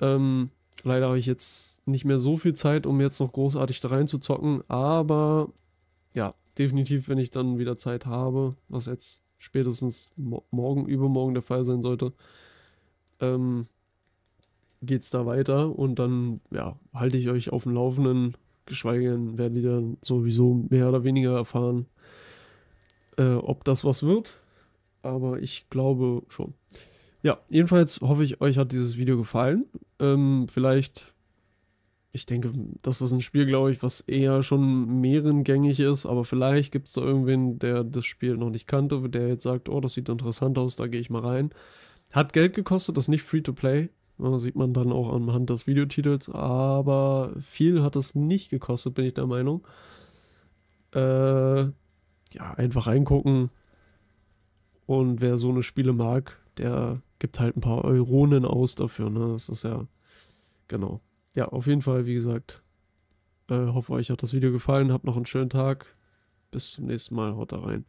S1: Ähm, leider habe ich jetzt nicht mehr so viel Zeit, um jetzt noch großartig da reinzuzocken, aber ja, definitiv, wenn ich dann wieder Zeit habe, was jetzt spätestens mo morgen, übermorgen der Fall sein sollte, ähm, geht es da weiter und dann, ja, halte ich euch auf dem Laufenden, geschweige denn werden die dann sowieso mehr oder weniger erfahren, äh, ob das was wird, aber ich glaube schon. Ja, jedenfalls hoffe ich, euch hat dieses Video gefallen. Ähm, vielleicht, ich denke, das ist ein Spiel, glaube ich, was eher schon mehrengängig ist, aber vielleicht gibt es da irgendwen, der das Spiel noch nicht kannte, der jetzt sagt, oh, das sieht interessant aus, da gehe ich mal rein. Hat Geld gekostet, das ist nicht free to play. Sieht man dann auch anhand des Videotitels, aber viel hat es nicht gekostet, bin ich der Meinung. Äh, ja, einfach reingucken. Und wer so eine Spiele mag, der gibt halt ein paar Euronen aus dafür, ne? Das ist ja, genau. Ja, auf jeden Fall, wie gesagt, äh, hoffe euch hat das Video gefallen, habt noch einen schönen Tag. Bis zum nächsten Mal, haut da rein.